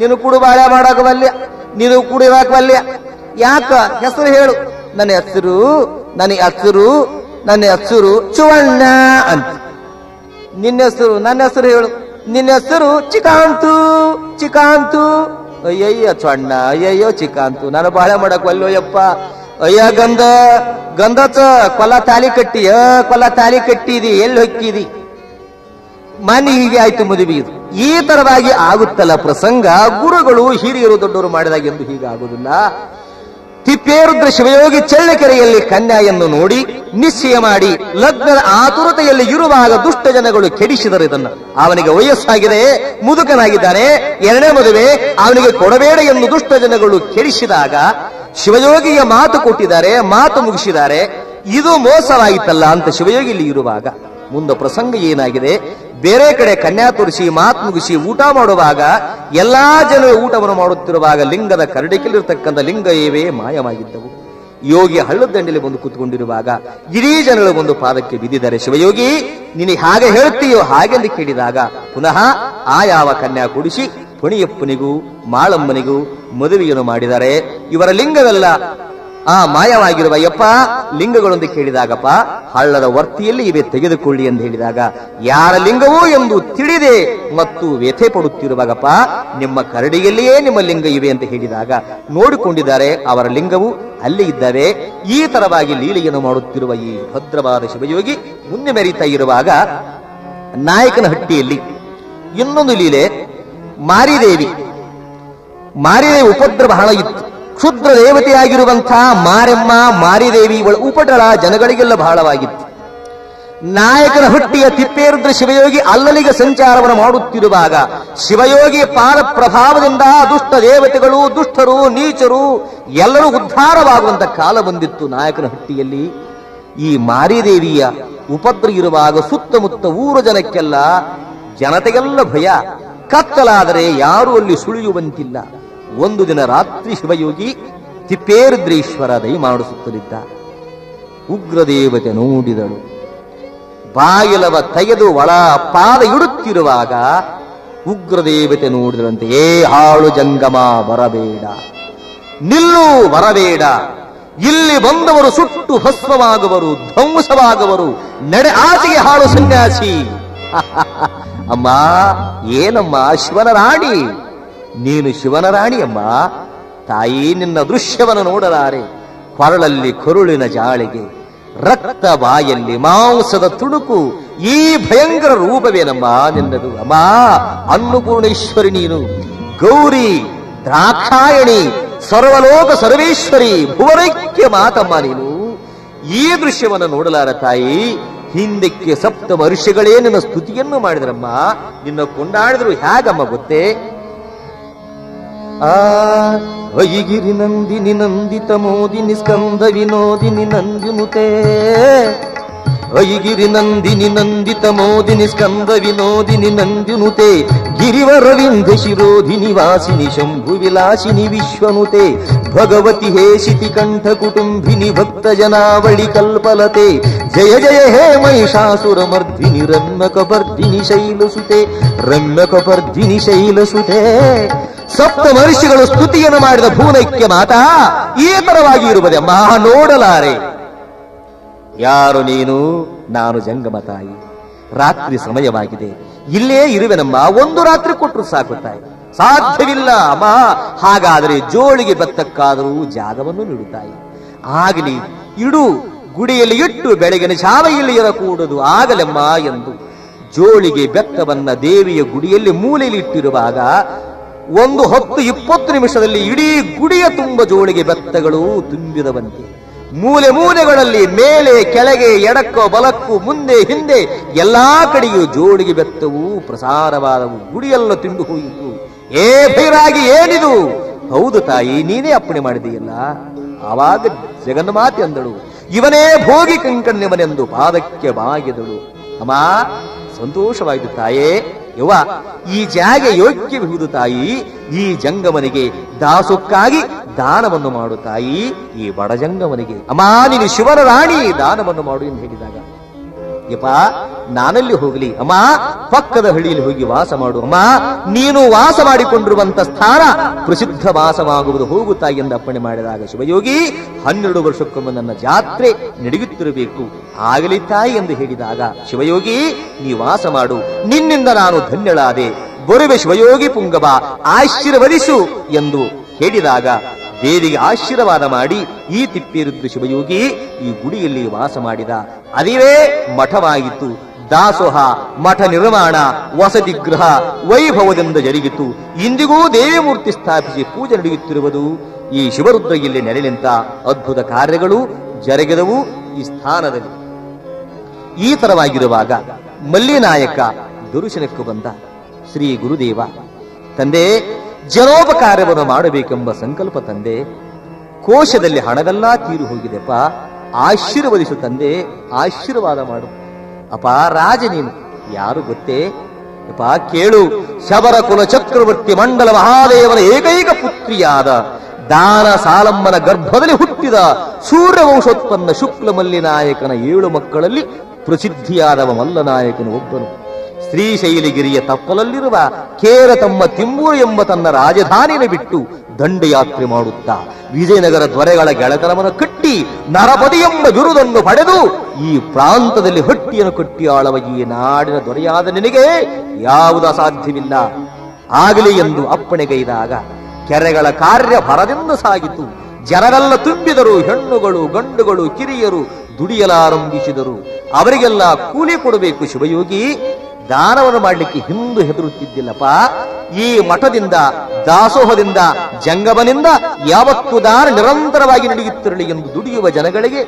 ನೀನು ಕುಡು ಬಾಳೆ ಮಾಡಾಕ ಬಲ್ಯ ನೀನು ಕುಡಿಯಾಕ ಬಲ್ಯ ಯಾಕ? ಹೆಸರು ಹೇಳು. ನನ್ನ ಹೆಸರು ನನ್ನ ಹೆಸರು ನನ್ನ ಹೆಸರು ಚುವಣ್ಣ ಅಂತ. ನಿನ್ನ ಹೆಸರು ನನ್ನ ಹೆಸರು ಹೇಳು. ನಿನ್ನ ಹೆಸರು ಚಿಕಾಂತು ಚಿಕಾಂತು. ಅಯ್ಯಯ್ಯ ಚೊಣ್ಣ ಅಯ್ಯಯ್ಯೋ ಚಿಕಾಂತು. ನಾನು ಬಾಳೆ ಮಾಡಕ್ ಒಲ್ಲೋಯಪ್ಪ. ಅಯ್ಯ ಗಂಧ ಗಂಧಚ ಕೊಲ ತಾಲಿ ಕಟ್ಟಿ ಅ ಕೊಲ ತಾಲಿ ಕಟ್ಟಿದಿ, ಎಲ್ಲಿ ಹೊಕ್ಕಿದಿ? ಮನೆ ಹೀಗೆ ಆಯ್ತು ಮದುವೆ ಇದು. ಈ ತರವಾಗಿ ಆಗುತ್ತಲ್ಲ ಪ್ರಸಂಗ. ಗುರುಗಳು, ಹಿರಿಯರು, ದೊಡ್ಡವರು ಮಾಡಿದಾಗ ಎಂದು ಹೀಗೆ ಆಗುದಿಲ್ಲ ತಿಪ್ಪೇರುದ್ರ ಶಿವಯೋಗಿ ಚಳ್ಳಕೆರೆಯಲ್ಲಿ ಕನ್ಯಾಯನ್ನು ನೋಡಿ ನಿಶ್ಚಯ ಮಾಡಿ ಲಗ್ನದ ಆತುರತೆಯಲ್ಲಿ ಇರುವಾಗ ದುಷ್ಟ ಜನಗಳು ಕೆಡಿಸಿದರು ಇದನ್ನು. ಅವನಿಗೆ ವಯಸ್ಸಾಗಿದೆ, ಮುದುಕನಾಗಿದ್ದಾನೆ, ಎರಡನೇ ಮದುವೆ, ಅವನಿಗೆ ಕೊಡಬೇಡ ಎಂದು ದುಷ್ಟ ಜನಗಳು ಕೆಡಿಸಿದಾಗ ಶಿವಯೋಗಿಯ ಮಾತು ಕೊಟ್ಟಿದ್ದಾರೆ, ಮಾತು ಮುಗಿಸಿದ್ದಾರೆ. ಇದು ಮೋಸವಾಯಿತಲ್ಲ ಅಂತ ಶಿವಯೋಗಿ ಇಲ್ಲಿ ಇರುವಾಗ. ಮುಂದೆ ಪ್ರಸಂಗ ಏನಾಗಿದೆ? ಬೇರೆ ಕಡೆ ಕನ್ಯಾ ತೋರಿಸಿ, ಮಾತ್ ಮುಗಿಸಿ, ಊಟ ಮಾಡುವಾಗ ಎಲ್ಲಾ ಜನರು ಊಟವನ್ನು ಮಾಡುತ್ತಿರುವಾಗ ಲಿಂಗದ ಕರಡಿಕಲ್ಲಿರ್ತಕ್ಕಂಥ ಲಿಂಗ ಏವೇ ಮಾಯವಾಗಿದ್ದವು. ಯೋಗಿ ಹಳ್ಳದ ದಂಡೆಯಲ್ಲಿ ಬಂದು ಕೂತ್ಕೊಂಡಿರುವಾಗ ಇಡೀ ಜನಗಳು ಒಂದು ಪಾದಕ್ಕೆ ಬಿದ್ದಿದ್ದಾರೆ. ಶಿವಯೋಗಿ ನಿನಗೆ ಹಾಗೆ ಹೇಳ್ತೀಯೋ ಹಾಗೆಂದು ಕೇಳಿದಾಗ ಪುನಃ ಆ ಯಾವ ಕನ್ಯಾ ಕೊಡಿಸಿ, ಪುಣಿಯಪ್ಪನಿಗೂ, ಮಾಳಮ್ಮನಿಗೂ ಮದುವೆಯನ್ನು ಮಾಡಿದ್ದಾರೆ ಇವರ ಲಿಂಗವೆಲ್ಲ ಆ ಮಾಯವಾಗಿರುವ ಯಪ್ಪ, ಲಿಂಗಗಳೊಂದು ಕೇಳಿದಾಗಪ್ಪ, ಹಳ್ಳದ ವರ್ತಿಯಲ್ಲಿ ಇವೆ ತೆಗೆದುಕೊಳ್ಳಿ ಎಂದು ಹೇಳಿದಾಗ, ಯಾರ ಲಿಂಗವೋ ಎಂದು ತಿಳಿದೆ ಮತ್ತು ವ್ಯಥೆ ಪಡುತ್ತಿರುವಾಗಪ್ಪ, ನಿಮ್ಮ ಕರಡಿಯಲ್ಲಿಯೇ ನಿಮ್ಮ ಲಿಂಗ ಇವೆ ಅಂತ ಹೇಳಿದಾಗ, ನೋಡಿಕೊಂಡಿದ್ದಾರೆ ಅವರ ಲಿಂಗವು ಅಲ್ಲಿ ಇದ್ದಾವೆ ಈ ತರವಾಗಿ ಲೀಲೆಯನ್ನು ಮಾಡುತ್ತಿರುವ ಈ ಭದ್ರವಾದ ಶಿವಯೋಗಿ ಮುಂದೆ ಮೆರೀತಾ ಇರುವಾಗ ನಾಯಕನ ಹಟ್ಟಿಯಲ್ಲಿ ಇನ್ನೊಂದು ಲೀಲೆ, ಮಾರಿದೇವಿ. ಮಾರಿದೇವಿ ಉಪದ್ರ ಬಹಳ ಇತ್ತು. ಕ್ಷುದ್ರ ದೇವತೆಯಾಗಿರುವಂಥ ಮಾರೆಮ್ಮ, ಮಾರಿದೇವಿ ಇವಳ ಉಪಟಳ ಜನಗಳಿಗೆಲ್ಲ ಬಹಳವಾಗಿತ್ತು. ನಾಯಕನ ಹುಟ್ಟಿಯ ತಿಪ್ಪೇರುದ್ರ ಶಿವಯೋಗಿ ಅಲ್ಲಲಿಗೆ ಸಂಚಾರವನ್ನು ಮಾಡುತ್ತಿರುವಾಗ ಶಿವಯೋಗಿ ಪಾದ ಪ್ರಭಾವದಿಂದ ದುಷ್ಟ ದೇವತೆಗಳು, ದುಷ್ಟರು, ನೀಚರು ಎಲ್ಲರೂ ಉದ್ಧಾರವಾಗುವಂತ ಕಾಲ ಬಂದಿತ್ತು ನಾಯಕನ ಹುಟ್ಟಿಯಲ್ಲಿ. ಈ ಮಾರಿದೇವಿಯ ಉಪದ್ರ ಇರುವಾಗ ಸುತ್ತಮುತ್ತ ಊರು ಜನಕ್ಕೆಲ್ಲ ಜನತೆಗೆಲ್ಲ ಭಯ. ಕತ್ತಲಾದರೆ ಯಾರೂ ಅಲ್ಲಿ ಸುಳಿಯುವಂತಿಲ್ಲ. ಒಂದು ದಿನ ರಾತ್ರಿ ಶಿವಯೋಗಿ ತಿಪ್ಪೇರುದ್ರೇಶ್ವರ ದೈ ಮಾಡಿಸುತ್ತಲಿದ್ದ. ಉಗ್ರದೇವತೆ ನೋಡಿದಳು. ಬಾಗಿಲವ ತೆಗೆದು ಒಳ ಪಾದ ಇಡುತ್ತಿರುವಾಗ ಉಗ್ರದೇವತೆ ನೋಡಿದರಂತೆ ಏ ಹಾಳು ಜಂಗಮ ಬರಬೇಡ. ನಿಲ್ಲು ಬರಬೇಡ. ಇಲ್ಲಿ ಬಂದವರು ಸುಟ್ಟು ಭಸ್ಮವಾಗುವರು, ಧ್ವಂಸವಾಗುವರು. ನಡೆ ಆಚೆಗೆ ಹಾಳು ಸನ್ಯಾಸಿ. [laughs] ಅಮ್ಮ, ಏನಮ್ಮ, ಶಿವನ ರಾಣಿ? ನೀನು ಶಿವನ ರಾಣಿಯಮ್ಮ. ತಾಯಿ ನಿನ್ನ ದೃಶ್ಯವನ್ನು ನೋಡಲಾರೆ. ಕೊರಳಲ್ಲಿ ಕೊರುಳಿನ ಜಾಳಿಗೆ, ರಕ್ತ ಬಾಯಲ್ಲಿ ಮಾಂಸದ ತುಣುಕು, ಈ ಭಯಂಕರ ರೂಪವೇನಮ್ಮ ನಿನ್ನದು? ಅಮ್ಮ, ಅನ್ನಪೂರ್ಣೇಶ್ವರಿ ನೀನು. ಗೌರಿ, ದ್ರಾಕ್ಷಾಯಣಿ, ಸರ್ವಲೋಕ ಸರ್ವೇಶ್ವರಿ, ಭುವನೈಕ್ಯ ಮಾತಮ್ಮ ನೀನು. ಈ ದೃಶ್ಯವನ್ನು ನೋಡಲಾರ ತಾಯಿ, ಹಿಂದಕ್ಕೆ ಸಪ್ತ ಮನುಷ್ಯಗಳೇ ನಿನ್ನ ಸ್ತುತಿಯನ್ನು ಮಾಡಿದ್ರಮ್ಮ. ನಿನ್ನ ಕೊಂಡಾಡಿದ್ರು ಹೇಗಮ್ಮ ಗೊತ್ತೇ? ಆ ವೈಗಿರಿ ನಂದಿನಿ ನಂದಿತ ಮೋದಿನಿ ಸ್ಕಂದ ವಿನೋದಿನಿ ನಂದಿನುತೆ ವೈಗಿರಿ ನಂದಿನಿ ನಂದಿತ ಮೋದಿನಿ ಸ್ಕಂದ ವಿನೋದಿನಿ ನಂದಿನುತೆ ಗಿರಿವರವಿಂದ ಶಿರೋಧಿನಿ ವಾಸಿನಿ ಶಂಭು ವಿಲಾಸಿನಿ ವಿಶ್ವನುತೆ. ಭಗವತಿ ಹೇ ಶಿತಿ ಕಂಠ ಕುಟುಂಬಿನಿ ಭಕ್ತ ಜನಾವಳಿ ಕಲ್ಪಲತೆ. ಜಯ ಜಯ ಹೇ ಮಹಿಷಾಸುರ ಮರ್ದಿನಿ ರಮ್ಯಕಪರ್ದಿನಿ ಶೈಲಸುತೆ ರಮ್ಯಕಪರ್ದಿನಿ ಶೈಲಸುತೆ ಸಪ್ತ ಮಹರ್ಷಿಗಳು ಸ್ತುತಿಯನ್ನು ಮಾಡಿದ ಭೂನೈಕ್ಯ ಮಾತಾ, ಈ ತರವಾಗಿ ಇರುವುದೇ ಮಹಾ ನೋಡಲಾರೆ. ಯಾರು ನೀನು? ನಾನು ಜಂಗಮ ತಾಯಿ. ರಾತ್ರಿ ಸಮಯವಾಗಿದೆ. ಇಲ್ಲೇ ಇರುವೆನಮ್ಮ, ಒಂದು ರಾತ್ರಿ ಕೊಟ್ಟರು ಸಾಕು ತಾಯಿ. ಸಾಧ್ಯವಿಲ್ಲ, ಅಮ್ಮ. ಹಾಗಾದರೆ ಜೋಳಿಗೆ ಬತ್ತಕ್ಕಾದರೂ ಜಾಗವನ್ನು ನೀಡುತ್ತಾಯಿ ಆಗಲಿ, ಇಡು. ಗುಡಿಯಲ್ಲಿ ಇಟ್ಟು ಬೆಳಗಿನ ಶಾವ ಇಲ್ಲಿ ಇರಕೂಡದು. ಆಗಲೆಮ್ಮ ಎಂದು ಜೋಳಿಗೆ ಬೆತ್ತವನ್ನ ದೇವಿಯ ಗುಡಿಯಲ್ಲಿ ಮೂಲೆಯಲ್ಲಿ ಇಟ್ಟಿರುವಾಗ ಒಂದು ಹತ್ತು ಇಪ್ಪತ್ತು ನಿಮಿಷದಲ್ಲಿ ಇಡೀ ಗುಡಿಯ ತುಂಬ ಜೋಳಿಗೆ ಬೆತ್ತಗಳು ತುಂಬಿದವಂತೆ. ಮೂಲೆ ಮೂಲೆಗಳಲ್ಲಿ ಮೇಲೆ, ಕೆಳಗೆ, ಎಡಕ್ಕೋ, ಬಲಕ್ಕೂ, ಮುಂದೆ, ಹಿಂದೆ, ಎಲ್ಲಾ ಕಡೆಯೂ ಜೋಡಿಗೆ ಬೆತ್ತವು, ಪ್ರಸಾರವಾದವು, ಗುಡಿಯೆಲ್ಲ ತಿಂದು ಹೋಯಿತು. ಏ ಭೈರಾಗಿ, ಏನಿದು? ಹೌದು ತಾಯಿ, ನೀನೇ ಅಪ್ಪಣೆ ಮಾಡಿದೆಯಲ್ಲ ಆವಾಗ ಜಗನ್ಮಾತೆ ಅಂದಳು. ಇವನೇ ಭೋಗಿ ಕಂಕಣ್ಯವನೆಂದು ಪಾದಕ್ಕೆ ಬಾಗಿದಳು. ಅಮ್ಮ ಸಂತೋಷವಾಯಿತು ತಾಯೇ. ಯವ್ವ, ಈ ಜಾಗ ಯೋಗ್ಯವಿಹುದು ತಾಯಿ, ಈ ಜಂಗಮನಿಗೆ ದಾಸುಕ್ಕಾಗಿ ದಾನವನ್ನು ಮಾಡು ತಾಯಿ. ಈ ಬಡ ಜಂಗವನಿಗೆ ಅಮ್ಮ ನೀನು ಶಿವನ ರಾಣಿ ದಾನವನ್ನು ಮಾಡು ಎಂದು ಹೇಳಿದಾಗ ಯಪ್ಪ, ನಾನಲ್ಲಿ ಹೋಗಲಿ. ಅಮ್ಮ, ಪಕ್ಕದ ಹಳ್ಳಿಯಲ್ಲಿ ಹೋಗಿ ವಾಸ ಮಾಡು. ಅಮ್ಮ, ನೀನು ವಾಸ ಮಾಡಿಕೊಂಡಿರುವಂತ ಸ್ಥಾನ ಪ್ರಸಿದ್ಧ ವಾಸವಾಗುವುದು ಹೋಗುತ್ತಾ ಎಂದು ಅಪ್ಪಣೆ ಮಾಡಿದಾಗ ಶಿವಯೋಗಿ, ಹನ್ನೆರಡು ವರ್ಷಕ್ಕೊಮ್ಮೆ ನನ್ನ ಜಾತ್ರೆ ನಡೆಯುತ್ತಿರಬೇಕು. ಆಗಲಿ ತಾಯಿ ಎಂದು ಹೇಳಿದಾಗ ಶಿವಯೋಗಿ, ನೀ ವಾಸ ಮಾಡು. ನಿನ್ನಿಂದ ನಾನು ಧನ್ಯಳಾದೆ. ಬರುವೆ ಶಿವಯೋಗಿ ಪುಂಗವ, ಆಶೀರ್ವದಿಸು ಎಂದು ಹೇಳಿದಾಗ ದೇವಿಗೆ ಆಶೀರ್ವಾದ ಮಾಡಿ ಈ ತಿಪ್ಪೇರುದ್ರ ಶಿವಯೋಗಿ ಈ ಗುಡಿಯಲ್ಲಿ ವಾಸ ಮಾಡಿದ. ಅದಿವೇ ಮಠವಾಗಿತ್ತು. ದಾಸೋಹ, ಮಠ ನಿರ್ಮಾಣ, ವಸತಿ ಗೃಹ ವೈಭವದಿಂದ ಜರುಗಿತು. ಇಂದಿಗೂ ದೇವಿಮೂರ್ತಿ ಸ್ಥಾಪಿಸಿ ಪೂಜೆ ನಡೆಯುತ್ತಿರುವುದು ಈ ಶಿವರುದ್ರ ಇಲ್ಲಿ ನಿಂತ ಅದ್ಭುತ ಕಾರ್ಯಗಳು ಜರುಗಿದವು ಈ ಸ್ಥಾನದಲ್ಲಿ. ಈ ತರವಾಗಿರುವಾಗ ಮಲ್ಲಿನಾಯಕ ದುರುಶನಕ್ಕೆ ಬಂದ ಶ್ರೀ ಗುರುದೇವ. ತಂದೆ ಜನೋಪಕಾರವನ್ನು ಮಾಡಬೇಕೆಂಬ ಸಂಕಲ್ಪ ತಂದೆ, ಕೋಶದಲ್ಲಿ ಹಣವೆಲ್ಲ ತೀರು ಹೋಗಿದೆಪ್ಪ, ಆಶೀರ್ವದಿಸು ತಂದೆ, ಆಶೀರ್ವಾದ ಮಾಡು. ಅಪ ರಾಜ ನೀನು, ಯಾರು ಗೊತ್ತೇ? ಅಪ ಕೇಳು, ಶಬರ ಕುಲ ಚಕ್ರವರ್ತಿ ಮಂಡಲ ಮಹಾದೇವನ ಏಕೈಕ ಪುತ್ರಿಯಾದ ದಾನ ಸಾಲಮ್ಮನ ಗರ್ಭದಲ್ಲಿ ಹುಟ್ಟಿದ ಸೂರ್ಯವಂಶೋತ್ಪನ್ನ ಶುಕ್ಲ ಮಲ್ಲಿನಾಯಕನ ಏಳು ಮಕ್ಕಳಲ್ಲಿ ಪ್ರಸಿದ್ಧಿಯಾದವ ಮಲ್ಲನಾಯಕನು ಒಬ್ಬನು. ಶ್ರೀಶೈಲಗಿರಿಯ ತಪ್ಪಲಲ್ಲಿರುವ ಕೇರ ತಮ್ಮ ತಿಂಬೂರು ಎಂಬ ತನ್ನ ರಾಜಧಾನಿಯನ್ನು ಬಿಟ್ಟು ದಂಡಯಾತ್ರೆ ಮಾಡುತ್ತಾ ವಿಜಯನಗರ ದೊರೆಗಳ ಗೆಳೆತನವನ್ನು ಕಟ್ಟಿ ನರಪದಿ ಎಂಬ ಬಿರುದನ್ನು ಪಡೆದು ಈ ಪ್ರಾಂತದಲ್ಲಿ ಹಟ್ಟಿಯನ್ನು ಕಟ್ಟಿ ಆಳವ ಈ ನಾಡಿನ ದೊರೆಯಾದ ನಿನಗೆ ಯಾವುದು ಅಸಾಧ್ಯವಿಲ್ಲ. ಆಗಲಿ ಎಂದು ಅಪ್ಪಣೆಗೈದಾಗ ಕೆರೆಗಳ ಕಾರ್ಯ ಭರದಿಂದ ಸಾಗಿತು. ಜನರೆಲ್ಲ ತುಂಬಿದರು, ಹೆಣ್ಣುಗಳು, ಗಂಡುಗಳು, ಕಿರಿಯರು ದುಡಿಯಲಾರಂಭಿಸಿದರು. ಅವರಿಗೆಲ್ಲ ಕೂಲಿ ಕೊಡಬೇಕು ಶಿವಯೋಗಿ. ದಾನವನ್ನು ಮಾಡಲಿಕ್ಕೆ ಹಿಂದೂ ಹೆದರುತ್ತಿದ್ದಿಲ್ಲಪ್ಪ. ಈ ಮಠದಿಂದ, ದಾಸೋಹದಿಂದ, ಜಂಗಮನಿಂದ ಯಾವತ್ತು ದಾನ ನಿರಂತರವಾಗಿ ನಡೆಯುತ್ತಿರಲಿ ಎಂದು ದುಡಿಯುವ ಜನಗಳಿಗೆ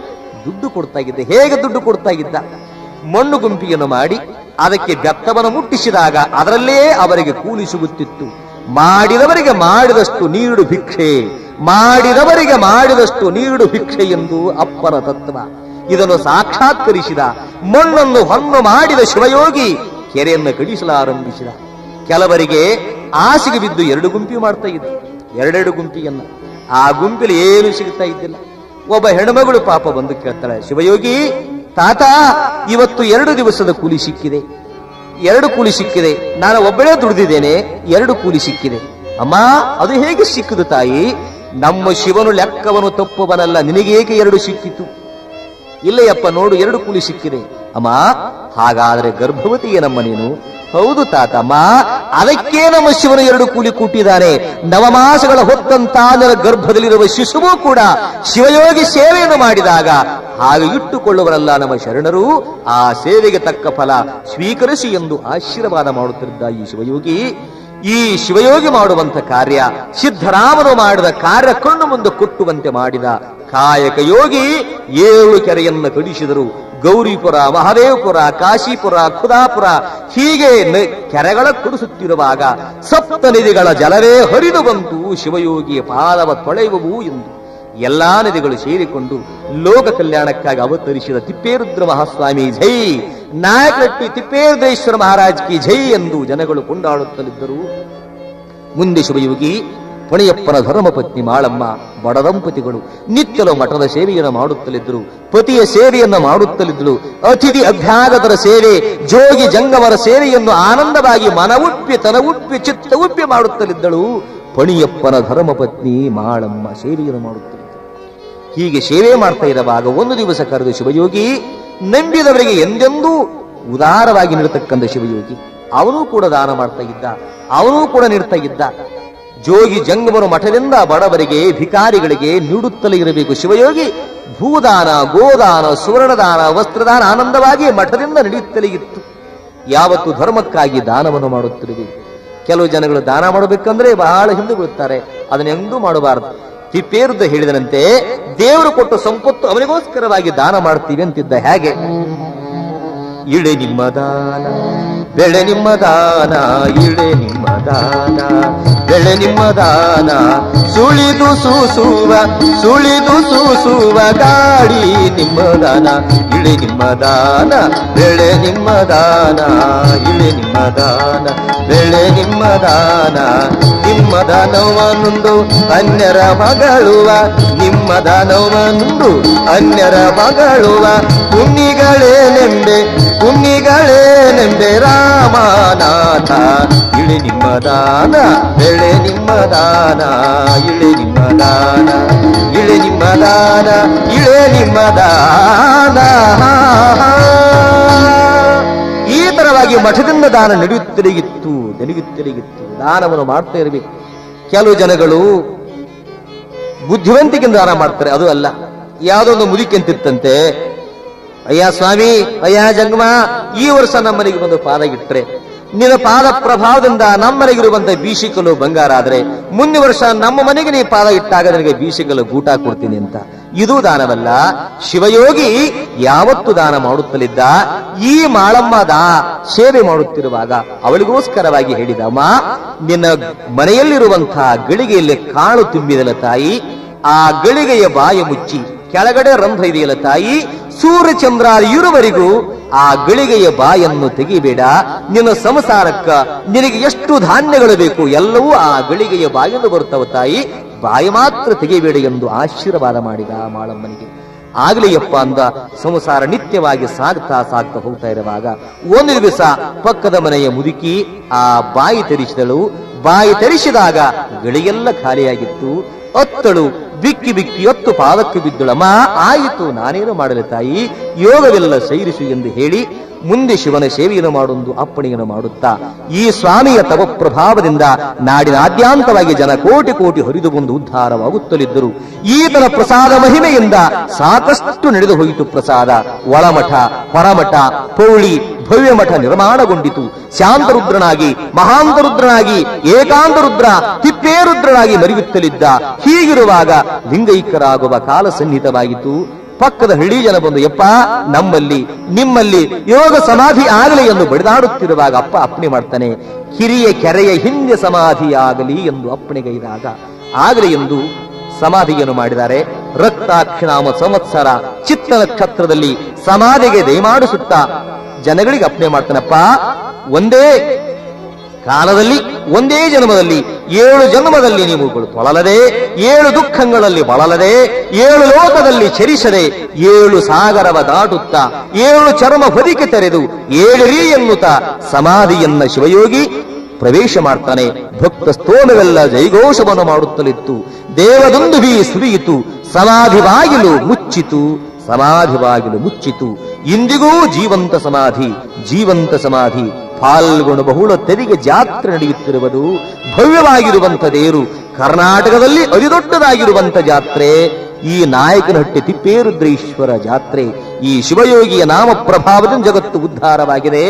ದುಡ್ಡು ಕೊಡ್ತಾ ಇದ್ದ ಹೇಗೆ ದುಡ್ಡು ಕೊಡ್ತಾ ಇದ್ದ ಮಣ್ಣು ಗುಂಪಿಯನ್ನು ಮಾಡಿ, ಅದಕ್ಕೆ ಬೆತ್ತವನ್ನು ಮುಟ್ಟಿಸಿದಾಗ ಅದರಲ್ಲೇ ಅವರಿಗೆ ಕೂಲಿ ಸಿಗುತ್ತಿತ್ತು. ಮಾಡಿದವರಿಗೆ ಮಾಡಿದಷ್ಟು ನೀಡು ಭಿಕ್ಷೆ, ಮಾಡಿದವರಿಗೆ ಮಾಡಿದಷ್ಟು ನೀಡು ಭಿಕ್ಷೆ ಎಂದು ಅಪ್ಪನ ತತ್ವ. ಇದನ್ನು ಸಾಕ್ಷಾತ್ಕರಿಸಿದ, ಮಣ್ಣನ್ನು ಹೊನ್ನು ಮಾಡಿದ ಶಿವಯೋಗಿ ಕೆರೆಯನ್ನು ಕಡಿಸಲಾರಂಭಿಸಿದ ಕೆಲವರಿಗೆ ಆಸೆಗೆ ಬಿದ್ದು ಎರಡು ಗುಂಪಿ ಮಾಡ್ತಾ ಇದ್ದ. ಎರಡೆರಡು ಗುಂಪಿಯನ್ನ. ಆ ಗುಂಪಿಲಿ ಏನು ಸಿಗ್ತಾ ಇದ್ದಿಲ್ಲ. ಒಬ್ಬ ಹೆಣ್ಮಗಳು ಪಾಪ ಬಂದು ಕೇಳ್ತಾಳೆ, ಶಿವಯೋಗಿ, ತಾತ, ಇವತ್ತು ಎರಡು ದಿವಸದ ಕೂಲಿ ಸಿಕ್ಕಿದೆ. ಎರಡು ಕೂಲಿ ಸಿಕ್ಕಿದೆ. ನಾನು ಒಬ್ಬಳೇ ದುಡಿದಿದ್ದೇನೆ, ಎರಡು ಕೂಲಿ ಸಿಕ್ಕಿದೆ. ಅಮ್ಮ, ಅದು ಹೇಗೆ ಸಿಕ್ಕಿದು ತಾಯಿ? ನಮ್ಮ ಶಿವನು ಲೆಕ್ಕವನು ತಪ್ಪುವನಲ್ಲ, ನಿನಗೇಕೆ ಎರಡು ಸಿಕ್ಕಿತು? ಇಲ್ಲಯ್ಯಪ್ಪ, ನೋಡು, ಎರಡು ಕೂಲಿ ಸಿಕ್ಕಿದೆ. ಅಮ್ಮ, ಹಾಗಾದ್ರೆ ಗರ್ಭವತಿಯೇ ನಮ್ಮ ನೀನು. ಹೌದು ತಾತಮ್ಮ ಅದಕ್ಕೇ ನಮ್ಮ ಶಿವನು ಎರಡು ಕೂಲಿ ಕೂಟಿದ್ದಾನೆ. ನವಮಾಸಗಳ ಹೊತ್ತಂತಾದರ ಗರ್ಭದಲ್ಲಿರುವ ಶಿಶುವು ಕೂಡ ಶಿವಯೋಗಿ ಸೇವೆಯನ್ನು ಮಾಡಿದಾಗ ಹಾಗೆ ಇಟ್ಟುಕೊಳ್ಳುವರಲ್ಲ ನಮ್ಮ ಶರಣರು. ಆ ಸೇವೆಗೆ ತಕ್ಕ ಫಲ ಸ್ವೀಕರಿಸಿ ಎಂದು ಆಶೀರ್ವಾದ ಮಾಡುತ್ತಿದ್ದ ಈ ಶಿವಯೋಗಿ. ಈ ಶಿವಯೋಗಿ ಮಾಡುವಂತ ಕಾರ್ಯ ಸಿದ್ಧರಾಮನು ಮಾಡಿದ ಕಾರ್ಯ ಕಣ್ಣು ಮುಂದೆ ಕೊಟ್ಟುವಂತೆ ಮಾಡಿದ ಕಾಯಕ ಯೋಗಿ ಏಳು ಕೆರೆಯನ್ನು ಕಡಿಸಿದರು ಗೌರಿಪುರ, ಮಹದೇವಪುರ, ಕಾಶಿಪುರ, ಖುದಾಪುರ ಹೀಗೆ ಕೆರೆಗಳ ಕುಡಿಸುತ್ತಿರುವಾಗ ಸಪ್ತ ನದಿಗಳ ಜಲವೇ ಹರಿದು ಬಂತು. ಶಿವಯೋಗಿಯ ಪಾದವ ತೊಳೆಯುವವು ಎಂದು ಎಲ್ಲಾ ನದಿಗಳು ಸೇರಿಕೊಂಡು ಲೋಕ ಕಲ್ಯಾಣಕ್ಕಾಗಿ ಅವತರಿಸಿದ ತಿಪ್ಪೇರುದ್ರ ಮಹಾಸ್ವಾಮಿ ಜೈ. ನಾಯಕಟ್ಟಿ ತಿಪ್ಪೇರುದ್ರೇಶ್ವರ ಮಹಾರಾಜ್ ಕಿ ಜೈ ಎಂದು ಜನಗಳು ಕೊಂಡಾಡುತ್ತಲಿದ್ದರು. ಮುಂದೆ ಶಿವಯೋಗಿ ಪಣಿಯಪ್ಪನ ಧರ್ಮಪತ್ನಿ ಮಾಳಮ್ಮ ಬಡ ದಂಪತಿಗಳು ನಿತ್ಯಲು ಮಠದ ಸೇವೆಯನ್ನು ಮಾಡುತ್ತಲಿದ್ದರು. ಪತಿಯ ಸೇವೆಯನ್ನು ಮಾಡುತ್ತಲಿದ್ದಳು ಅತಿಥಿ ಅಭ್ಯಾಗತರ ಸೇವೆ, ಜೋಗಿ ಜಂಗಮರ ಸೇವೆಯನ್ನು ಆನಂದವಾಗಿ ಮನ ಉಪ್ಪಿ ತನ ಉಪ್ಪಿ ಚಿತ್ತ ಉಪ್ಪಿ ಮಾಡುತ್ತಲಿದ್ದಳು. ಪಣಿಯಪ್ಪನ ಧರ್ಮಪತ್ನಿ ಮಾಳಮ್ಮ ಸೇವೆಯನ್ನು ಮಾಡುತ್ತಲಿದ್ದಳು ಹೀಗೆ ಸೇವೆ ಮಾಡ್ತಾ ಇರುವಾಗ ಒಂದು ದಿವಸ ಕರೆದು ಶಿವಯೋಗಿ, ನಂಬಿದವರಿಗೆ ಎಂದೆಂದೂ ಉದಾರವಾಗಿ ನೀಡತಕ್ಕಂಥ ಶಿವಯೋಗಿ. ಅವನೂ ಕೂಡ ದಾನ ಮಾಡ್ತಾ ಇದ್ದ, ಅವನೂ ಕೂಡ ನೀಡ್ತಾ ಇದ್ದ. ಜೋಗಿ ಜಂಗಮರು ಮಠದಿಂದ ಬಡವರಿಗೆ, ಭಿಕಾರಿಗಳಿಗೆ ನೀಡುತ್ತಲೇ ಇರಬೇಕು ಶಿವಯೋಗಿ. ಭೂದಾನ, ಗೋದಾನ, ಸುವರ್ಣದಾನ, ವಸ್ತ್ರದಾನ ಆನಂದವಾಗಿ ಮಠದಿಂದ ನಡೆಯುತ್ತಲೇ ಇತ್ತು. ಯಾವತ್ತು ಧರ್ಮಕ್ಕಾಗಿ ದಾನವನ್ನು ಮಾಡುತ್ತಿರಬೇಕು ಕೆಲವು ಜನಗಳು ದಾನ ಮಾಡಬೇಕಂದ್ರೆ ಬಹಳ ಹಿಂದೆ ಬೀಳುತ್ತಾರೆ ಅದನ್ನೆಂದೂ ಮಾಡಬಾರದು. ತಿಪ್ಪೇರುದ್ದ ಹೇಳಿದನಂತೆ, ದೇವರು ಕೊಟ್ಟ ಸಂಪತ್ತು ಅವನಿಗೋಸ್ಕರವಾಗಿ ದಾನ ಮಾಡ್ತೀವಿ ಅಂತಿದ್ದ ಹೇಗೆ? ಇಳೆ ನಿಮ್ಮ ದಾನ, ಬೆಳೆ ನಿಮ್ಮ ದಾನ, ಇಳೆ ನಿಮ್ಮ ದಾನ. ಬೆಳೆ ನಿಮ್ಮ ದಾನ. ಸುಳಿದು ಸೂಸುವ ಸುಳಿದು ಸೂಸುವ ಗಾಡಿ ನಿಮ್ಮ ದಾನ. ಇಳಿ ನಿಮ್ಮ ದಾನ, ಬೆಳೆ ನಿಮ್ಮ ದಾನ. ಇಳಿ ನಿಮ್ಮ ದಾನ, ಬೆಳೆ ನಿಮ್ಮ ದಾನ. ನಿಮ್ಮ ದಾನವನುಂದು ಅನ್ಯರ ಮಗಳುವ. ನಿಮ್ಮ ದಾನವನುಂದು ಅನ್ಯರ ಮಗಳುವ. ಪುಣ್ಯಗಳೇನೆಂಬೆ ಪುಣ್ಯಗಳೇನೆಂಬೆ ರಾಮನಾಥ. ಇಳಿ ನಿಮ್ಮ ದಾನ ಬೆಳೆ ನಿಮ್ಮ ದಾನ, ಇಳೆ ನಿಮ್ಮ ದಾನ, ಇಳೆ ನಿಮ್ಮ ದಾನ, ಇಳೆ ನಿಮ್ಮ ದಾನ. ಈ ತರವಾಗಿ ಮಠದಿಂದ ದಾನ ನಡೆಯುತ್ತಿರಗಿತ್ತು ನಡೆಯುತ್ತಿರಗಿತ್ತು ದಾನವನ್ನು ಮಾಡ್ತಾ ಇರಬೇಕು. ಕೆಲವು ಜನಗಳು ಬುದ್ಧಿವಂತಿಕೆಯಿಂದ ದಾನ ಮಾಡ್ತಾರೆ, ಅದು ಅಲ್ಲ. ಯಾವುದೋ ಒಂದು ಮುದಿಕೆಂತಿತ್ತಂತೆ ಅಯ್ಯ ಸ್ವಾಮಿ, ಅಯ್ಯ ಜಂಗಮ, ಈ ವರ್ಷ ನಮ್ಮನೆಗೆ ಬಂದು ಇಟ್ರೆ ನಿನ್ನ ಪಾದ ಪ್ರಭಾವದಿಂದ ನಮ್ಮನೆಗಿರುವಂತಹ ಬೀಸಿಕಲು ಬಂಗಾರ ಆದರೆ ಮುಂದಿನ ವರ್ಷ ನಮ್ಮ ಮನೆಗೆ ನೀ ಪಾದ ಇಟ್ಟಾಗ ನನಗೆ ಬೀಸಿಕಲು ಗೂಟ ಕೊಡ್ತೀನಿ ಅಂತ. ಇದು ದಾನವಲ್ಲ. ಶಿವಯೋಗಿ ಯಾವತ್ತು ದಾನ ಮಾಡುತ್ತಲಿದ್ದ? ಈ ಮಾಳಮ್ಮ ದಾ ಸೇವೆ ಮಾಡುತ್ತಿರುವಾಗ ಅವಳಿಗೋಸ್ಕರವಾಗಿ ಹೇಳಿದ ಅಮ್ಮ ನಿನ್ನ ಮನೆಯಲ್ಲಿರುವಂತಹ ಗಳಿಗೆಯಲ್ಲಿ ಕಾಳು ತುಂಬಿದಲ ತಾಯಿ, ಆ ಗಳಿಗೆಯ ಬಾಯ ಮುಚ್ಚಿ. ಕೆಳಗಡೆ ರಂಧ್ರ ಇದೆಯಲ್ಲ ತಾಯಿ ಸೂರ್ಯಚಂದ್ರ ಇರುವರೆಗೂ ಆ ಗಳಿಗೆಯ ಬಾಯನ್ನು ತೆಗಿಬೇಡ. ನಿನ್ನ ಸಂಸಾರಕ್ಕ ನಿನಗೆ ಎಷ್ಟು ಧಾನ್ಯಗಳು ಬೇಕು, ಎಲ್ಲವೂ ಆ ಗಳಿಗೆಯ ಬಾಯನ್ನು ಬರುತ್ತವ ತಾಯಿ. ಬಾಯಿ ಮಾತ್ರ ತೆಗಿಬೇಡ ಎಂದು ಆಶೀರ್ವಾದ ಮಾಡಿದ ಮಾಳಮ್ಮನಿಗೆ. ಆಗ್ಲಿಯಪ್ಪ ಅಂದ, ಸಂಸಾರ ನಿತ್ಯವಾಗಿ ಸಾಗ್ತಾ ಸಾಗ್ತಾ ಹೋಗ್ತಾ ಇರುವಾಗ ಒಂದು ದಿವಸ ಪಕ್ಕದ ಮನೆಯ ಮುದುಕಿ ಆ ಬಾಯಿ ತರಿಸಿದಳು. ಬಾಯಿ ತರಿಸಿದಾಗ ಗಳಿಗೆಲ್ಲ ಖಾಲಿಯಾಗಿತ್ತು. ಅತ್ತಳು ಬಿಕ್ಕಿ ಬಿಕ್ಕಿ ಹೊತ್ತು ಪಾದಕ್ಕೆ ಬಿದ್ದಳಮ್ಮ ಆಯಿತು ನಾನೇನು ಮಾಡಲಿ ತಾಯಿ? ಯೋಗವೆಲ್ಲ ಸೈರಿಸು ಎಂದು ಹೇಳಿ ಮುಂದೆ ಶಿವನ ಸೇವೆಯನ್ನು ಮಾಡೊಂದು ಅಪ್ಪಣೆಯನ್ನು ಮಾಡುತ್ತಾ, ಈ ಸ್ವಾಮಿಯ ತವ ಪ್ರಭಾವದಿಂದ ನಾಡಿನಾದ್ಯಾಂತವಾಗಿ ಜನ ಕೋಟಿ ಕೋಟಿ ಹರಿದು ಬಂದು ಉದ್ಧಾರವಾಗುತ್ತಲಿದ್ದರು. ಈತನ ಪ್ರಸಾದ ಮಹಿಮೆಯಿಂದ ಸಾಕಷ್ಟು ನಡೆದು ಹೋಯಿತು ಪ್ರಸಾದ. ಒಳಮಠ ಹೊರಮಠ ಪೌಳಿ ಭವ್ಯ ಮಠ ನಿರ್ಮಾಣಗೊಂಡಿತು. ಶಾಂತರುದ್ರನಾಗಿ, ಮಹಾಂತರುದ್ರನಾಗಿ, ಏಕಾಂತರುದ್ರ, ತಿಪ್ಪೇರುದ್ರನಾಗಿ ಮರಿಯುತ್ತಲಿದ್ದ. ಹೀಗಿರುವಾಗ ಲಿಂಗೈಕ್ಯರಾಗುವ ಕಾಲ ಸನ್ನಿಹಿತವಾಗಿತ್ತು. ಪಕ್ಕದ ಹಿಡಿ ಜನ ಬಂದು, ಯಪ್ಪ, ನಮ್ಮಲ್ಲಿ, ನಿಮ್ಮಲ್ಲಿ ಯೋಗ ಸಮಾಧಿ ಆಗಲಿ ಎಂದು ಬಡಿದಾಡುತ್ತಿರುವಾಗ ಅಪ್ಪ ಅಪ್ಪಣೆ ಮಾಡ್ತಾನೆ ಕಿರಿಯ ಕೆರೆಯ ಹಿಂದೆ ಸಮಾಧಿಯಾಗಲಿ ಎಂದು ಅಪ್ಪಣೆಗೈದಾಗ. ಆಗಲಿ ಎಂದು ಸಮಾಧಿಯನ್ನು ಮಾಡಿದ್ದಾರೆ. ರಕ್ತಾಕ್ಷಿಣಾಮ ಸಂವತ್ಸರ ಚಿತ್ತ ನಕ್ಷತ್ರದಲ್ಲಿ ಸಮಾಧಿಗೆ ದಯಮಾಡಿಸುತ್ತಾ ಜನಗಳಿಗೆ ಅಪ್ಪಣೆ ಮಾಡ್ತಾನಪ್ಪ, ಒಂದೇ ಕಾಲದಲ್ಲಿ, ಒಂದೇ ಜನ್ಮದಲ್ಲಿ, ಏಳು ಜನ್ಮದಲ್ಲಿ ನೀವು ತೊಳಲದೆ, ಏಳು ದುಃಖಗಳಲ್ಲಿ ಬಳಲದೆ, ಏಳು ಲೋಕದಲ್ಲಿ ಚರಿಸದೆ, ಏಳು ಸಾಗರವ ದಾಟುತ್ತಾ, ಏಳು ಚರ್ಮ ಹೊದಿಕೆ ತೆರೆದು ಏಳರಿ ಎನ್ನುತ್ತಾ ಸಮಾಧಿಯನ್ನ ಶಿವಯೋಗಿ ಪ್ರವೇಶ ಮಾಡ್ತಾನೆ. ಭಕ್ತ ಸ್ತೋಮವೆಲ್ಲ ಜೈಘೋಷವನ್ನು ಮಾಡುತ್ತಲಿತ್ತು. ದೇವದೊಂದು ಸುರಿಯಿತು, ಸಮಾಧಿ ಬಾಗಿಲು ಮುಚ್ಚಿತು, ಸಮಾಧಿ ಬಾಗಿಲು ಮುಚ್ಚಿತು. ಇಂದಿಗೂ ಜೀವಂತ ಸಮಾಧಿ ಜೀವಂತ ಸಮಾಧಿ. ಪಾಲ್ಗೊಂಡ ಬಹುಳ ತೆರಿಗೆ ಜಾತ್ರೆ ನಡೆಯುತ್ತಿರುವುದು ಭವ್ಯವಾಗಿರುವಂಥ ದೇರು ಕರ್ನಾಟಕದಲ್ಲಿ ಅತಿದೊಡ್ಡದಾಗಿರುವಂಥ ಜಾತ್ರೆ, ಈ ನಾಯಕನಹಟ್ಟಿ ತಿಪ್ಪೇರುದ್ರೇಶ್ವರ ಜಾತ್ರೆ, ಈ ಶಿವಯೋಗಿಯ ನಾಮ ಪ್ರಭಾವದಿಂದ ಜಗತ್ತು ಉದ್ಧಾರವಾಗಿದೆ.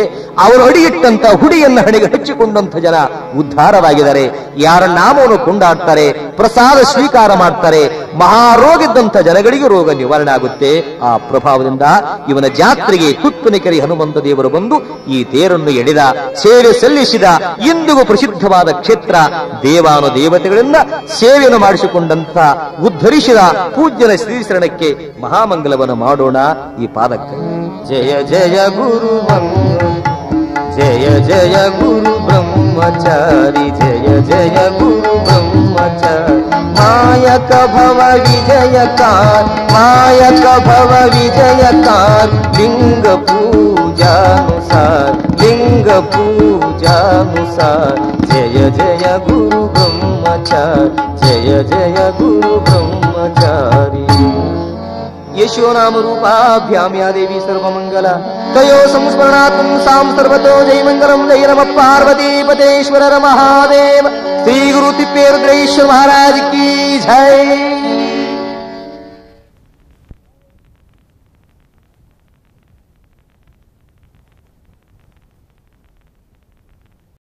ಅವರು ಅಡಿಯಿಟ್ಟಂತ ಹುಡಿಯನ್ನು ಹಣೆಗೆ ಹಚ್ಚಿಕೊಂಡಂತ ಜನ ಉದ್ಧಾರವಾಗಿದ್ದಾರೆ ಯಾರ ನಾಮವನ್ನು ಕೊಂಡಾಡ್ತಾರೆ, ಪ್ರಸಾದ ಸ್ವೀಕಾರ ಮಾಡ್ತಾರೆ, ಮಹಾರೋಗಿದ್ದಂಥ ಜನಗಳಿಗೆ ರೋಗ ನಿವಾರಣೆ ಆಗುತ್ತೆ. ಆ ಪ್ರಭಾವದಿಂದ ಇವನ ಜಾತ್ರೆಗೆ ಕುತ್ತುನೆಕೆರೆ ಹನುಮಂತ ದೇವರು ಬಂದು ಈ ತೇರನ್ನು ಎಳೆದ, ಸೇವೆ ಸಲ್ಲಿಸಿದ, ಇಂದಿಗೂ ಪ್ರಸಿದ್ಧವಾದ ಕ್ಷೇತ್ರ ದೇವಾನು ದೇವತೆಗಳಿಂದ ಸೇವೆಯನ್ನು ಮಾಡಿಸಿಕೊಂಡಂತ ಉದ್ಧರಿಸಿದ ಪೂಜ್ಯನ ಶ್ರೀಶರಣಕ್ಕೆ ಮಹಾಮಂಗಲವನ್ನು ಮಾಡೋಣ ಈ ಪಾದಕ್ಕೆ. ಜಯ ಜಯ ಗುರು जय जय गुरु ब्रह्मचारी जय जय गुरु ब्रह्मचारी। मायक भव विजयकार मायक भव विजयकार लिङ्ग पूजानुसार लिङ्ग पूजानुसार। जय जय गुरु ब्रह्मचार जय जय गुरु ब्रह्मचार। ಯಶೋ ನಾಮ ರೂಪಾಭ್ಯಾಂ ಯಾ ದೇವಿ ಸರ್ವಮಂಗಲ ತಯೋ ಸಂಸ್ಮರಣಾತ್ಮಂ ಸಾಂ ಸರ್ವತೋ ಜೈ ಮಂಗಲಂ ಜೈ ನಮ ಪಾರ್ವತಿ ಪತೇಶ್ವರ ಮಹಾದೇವ ಶ್ರೀ ಗುರು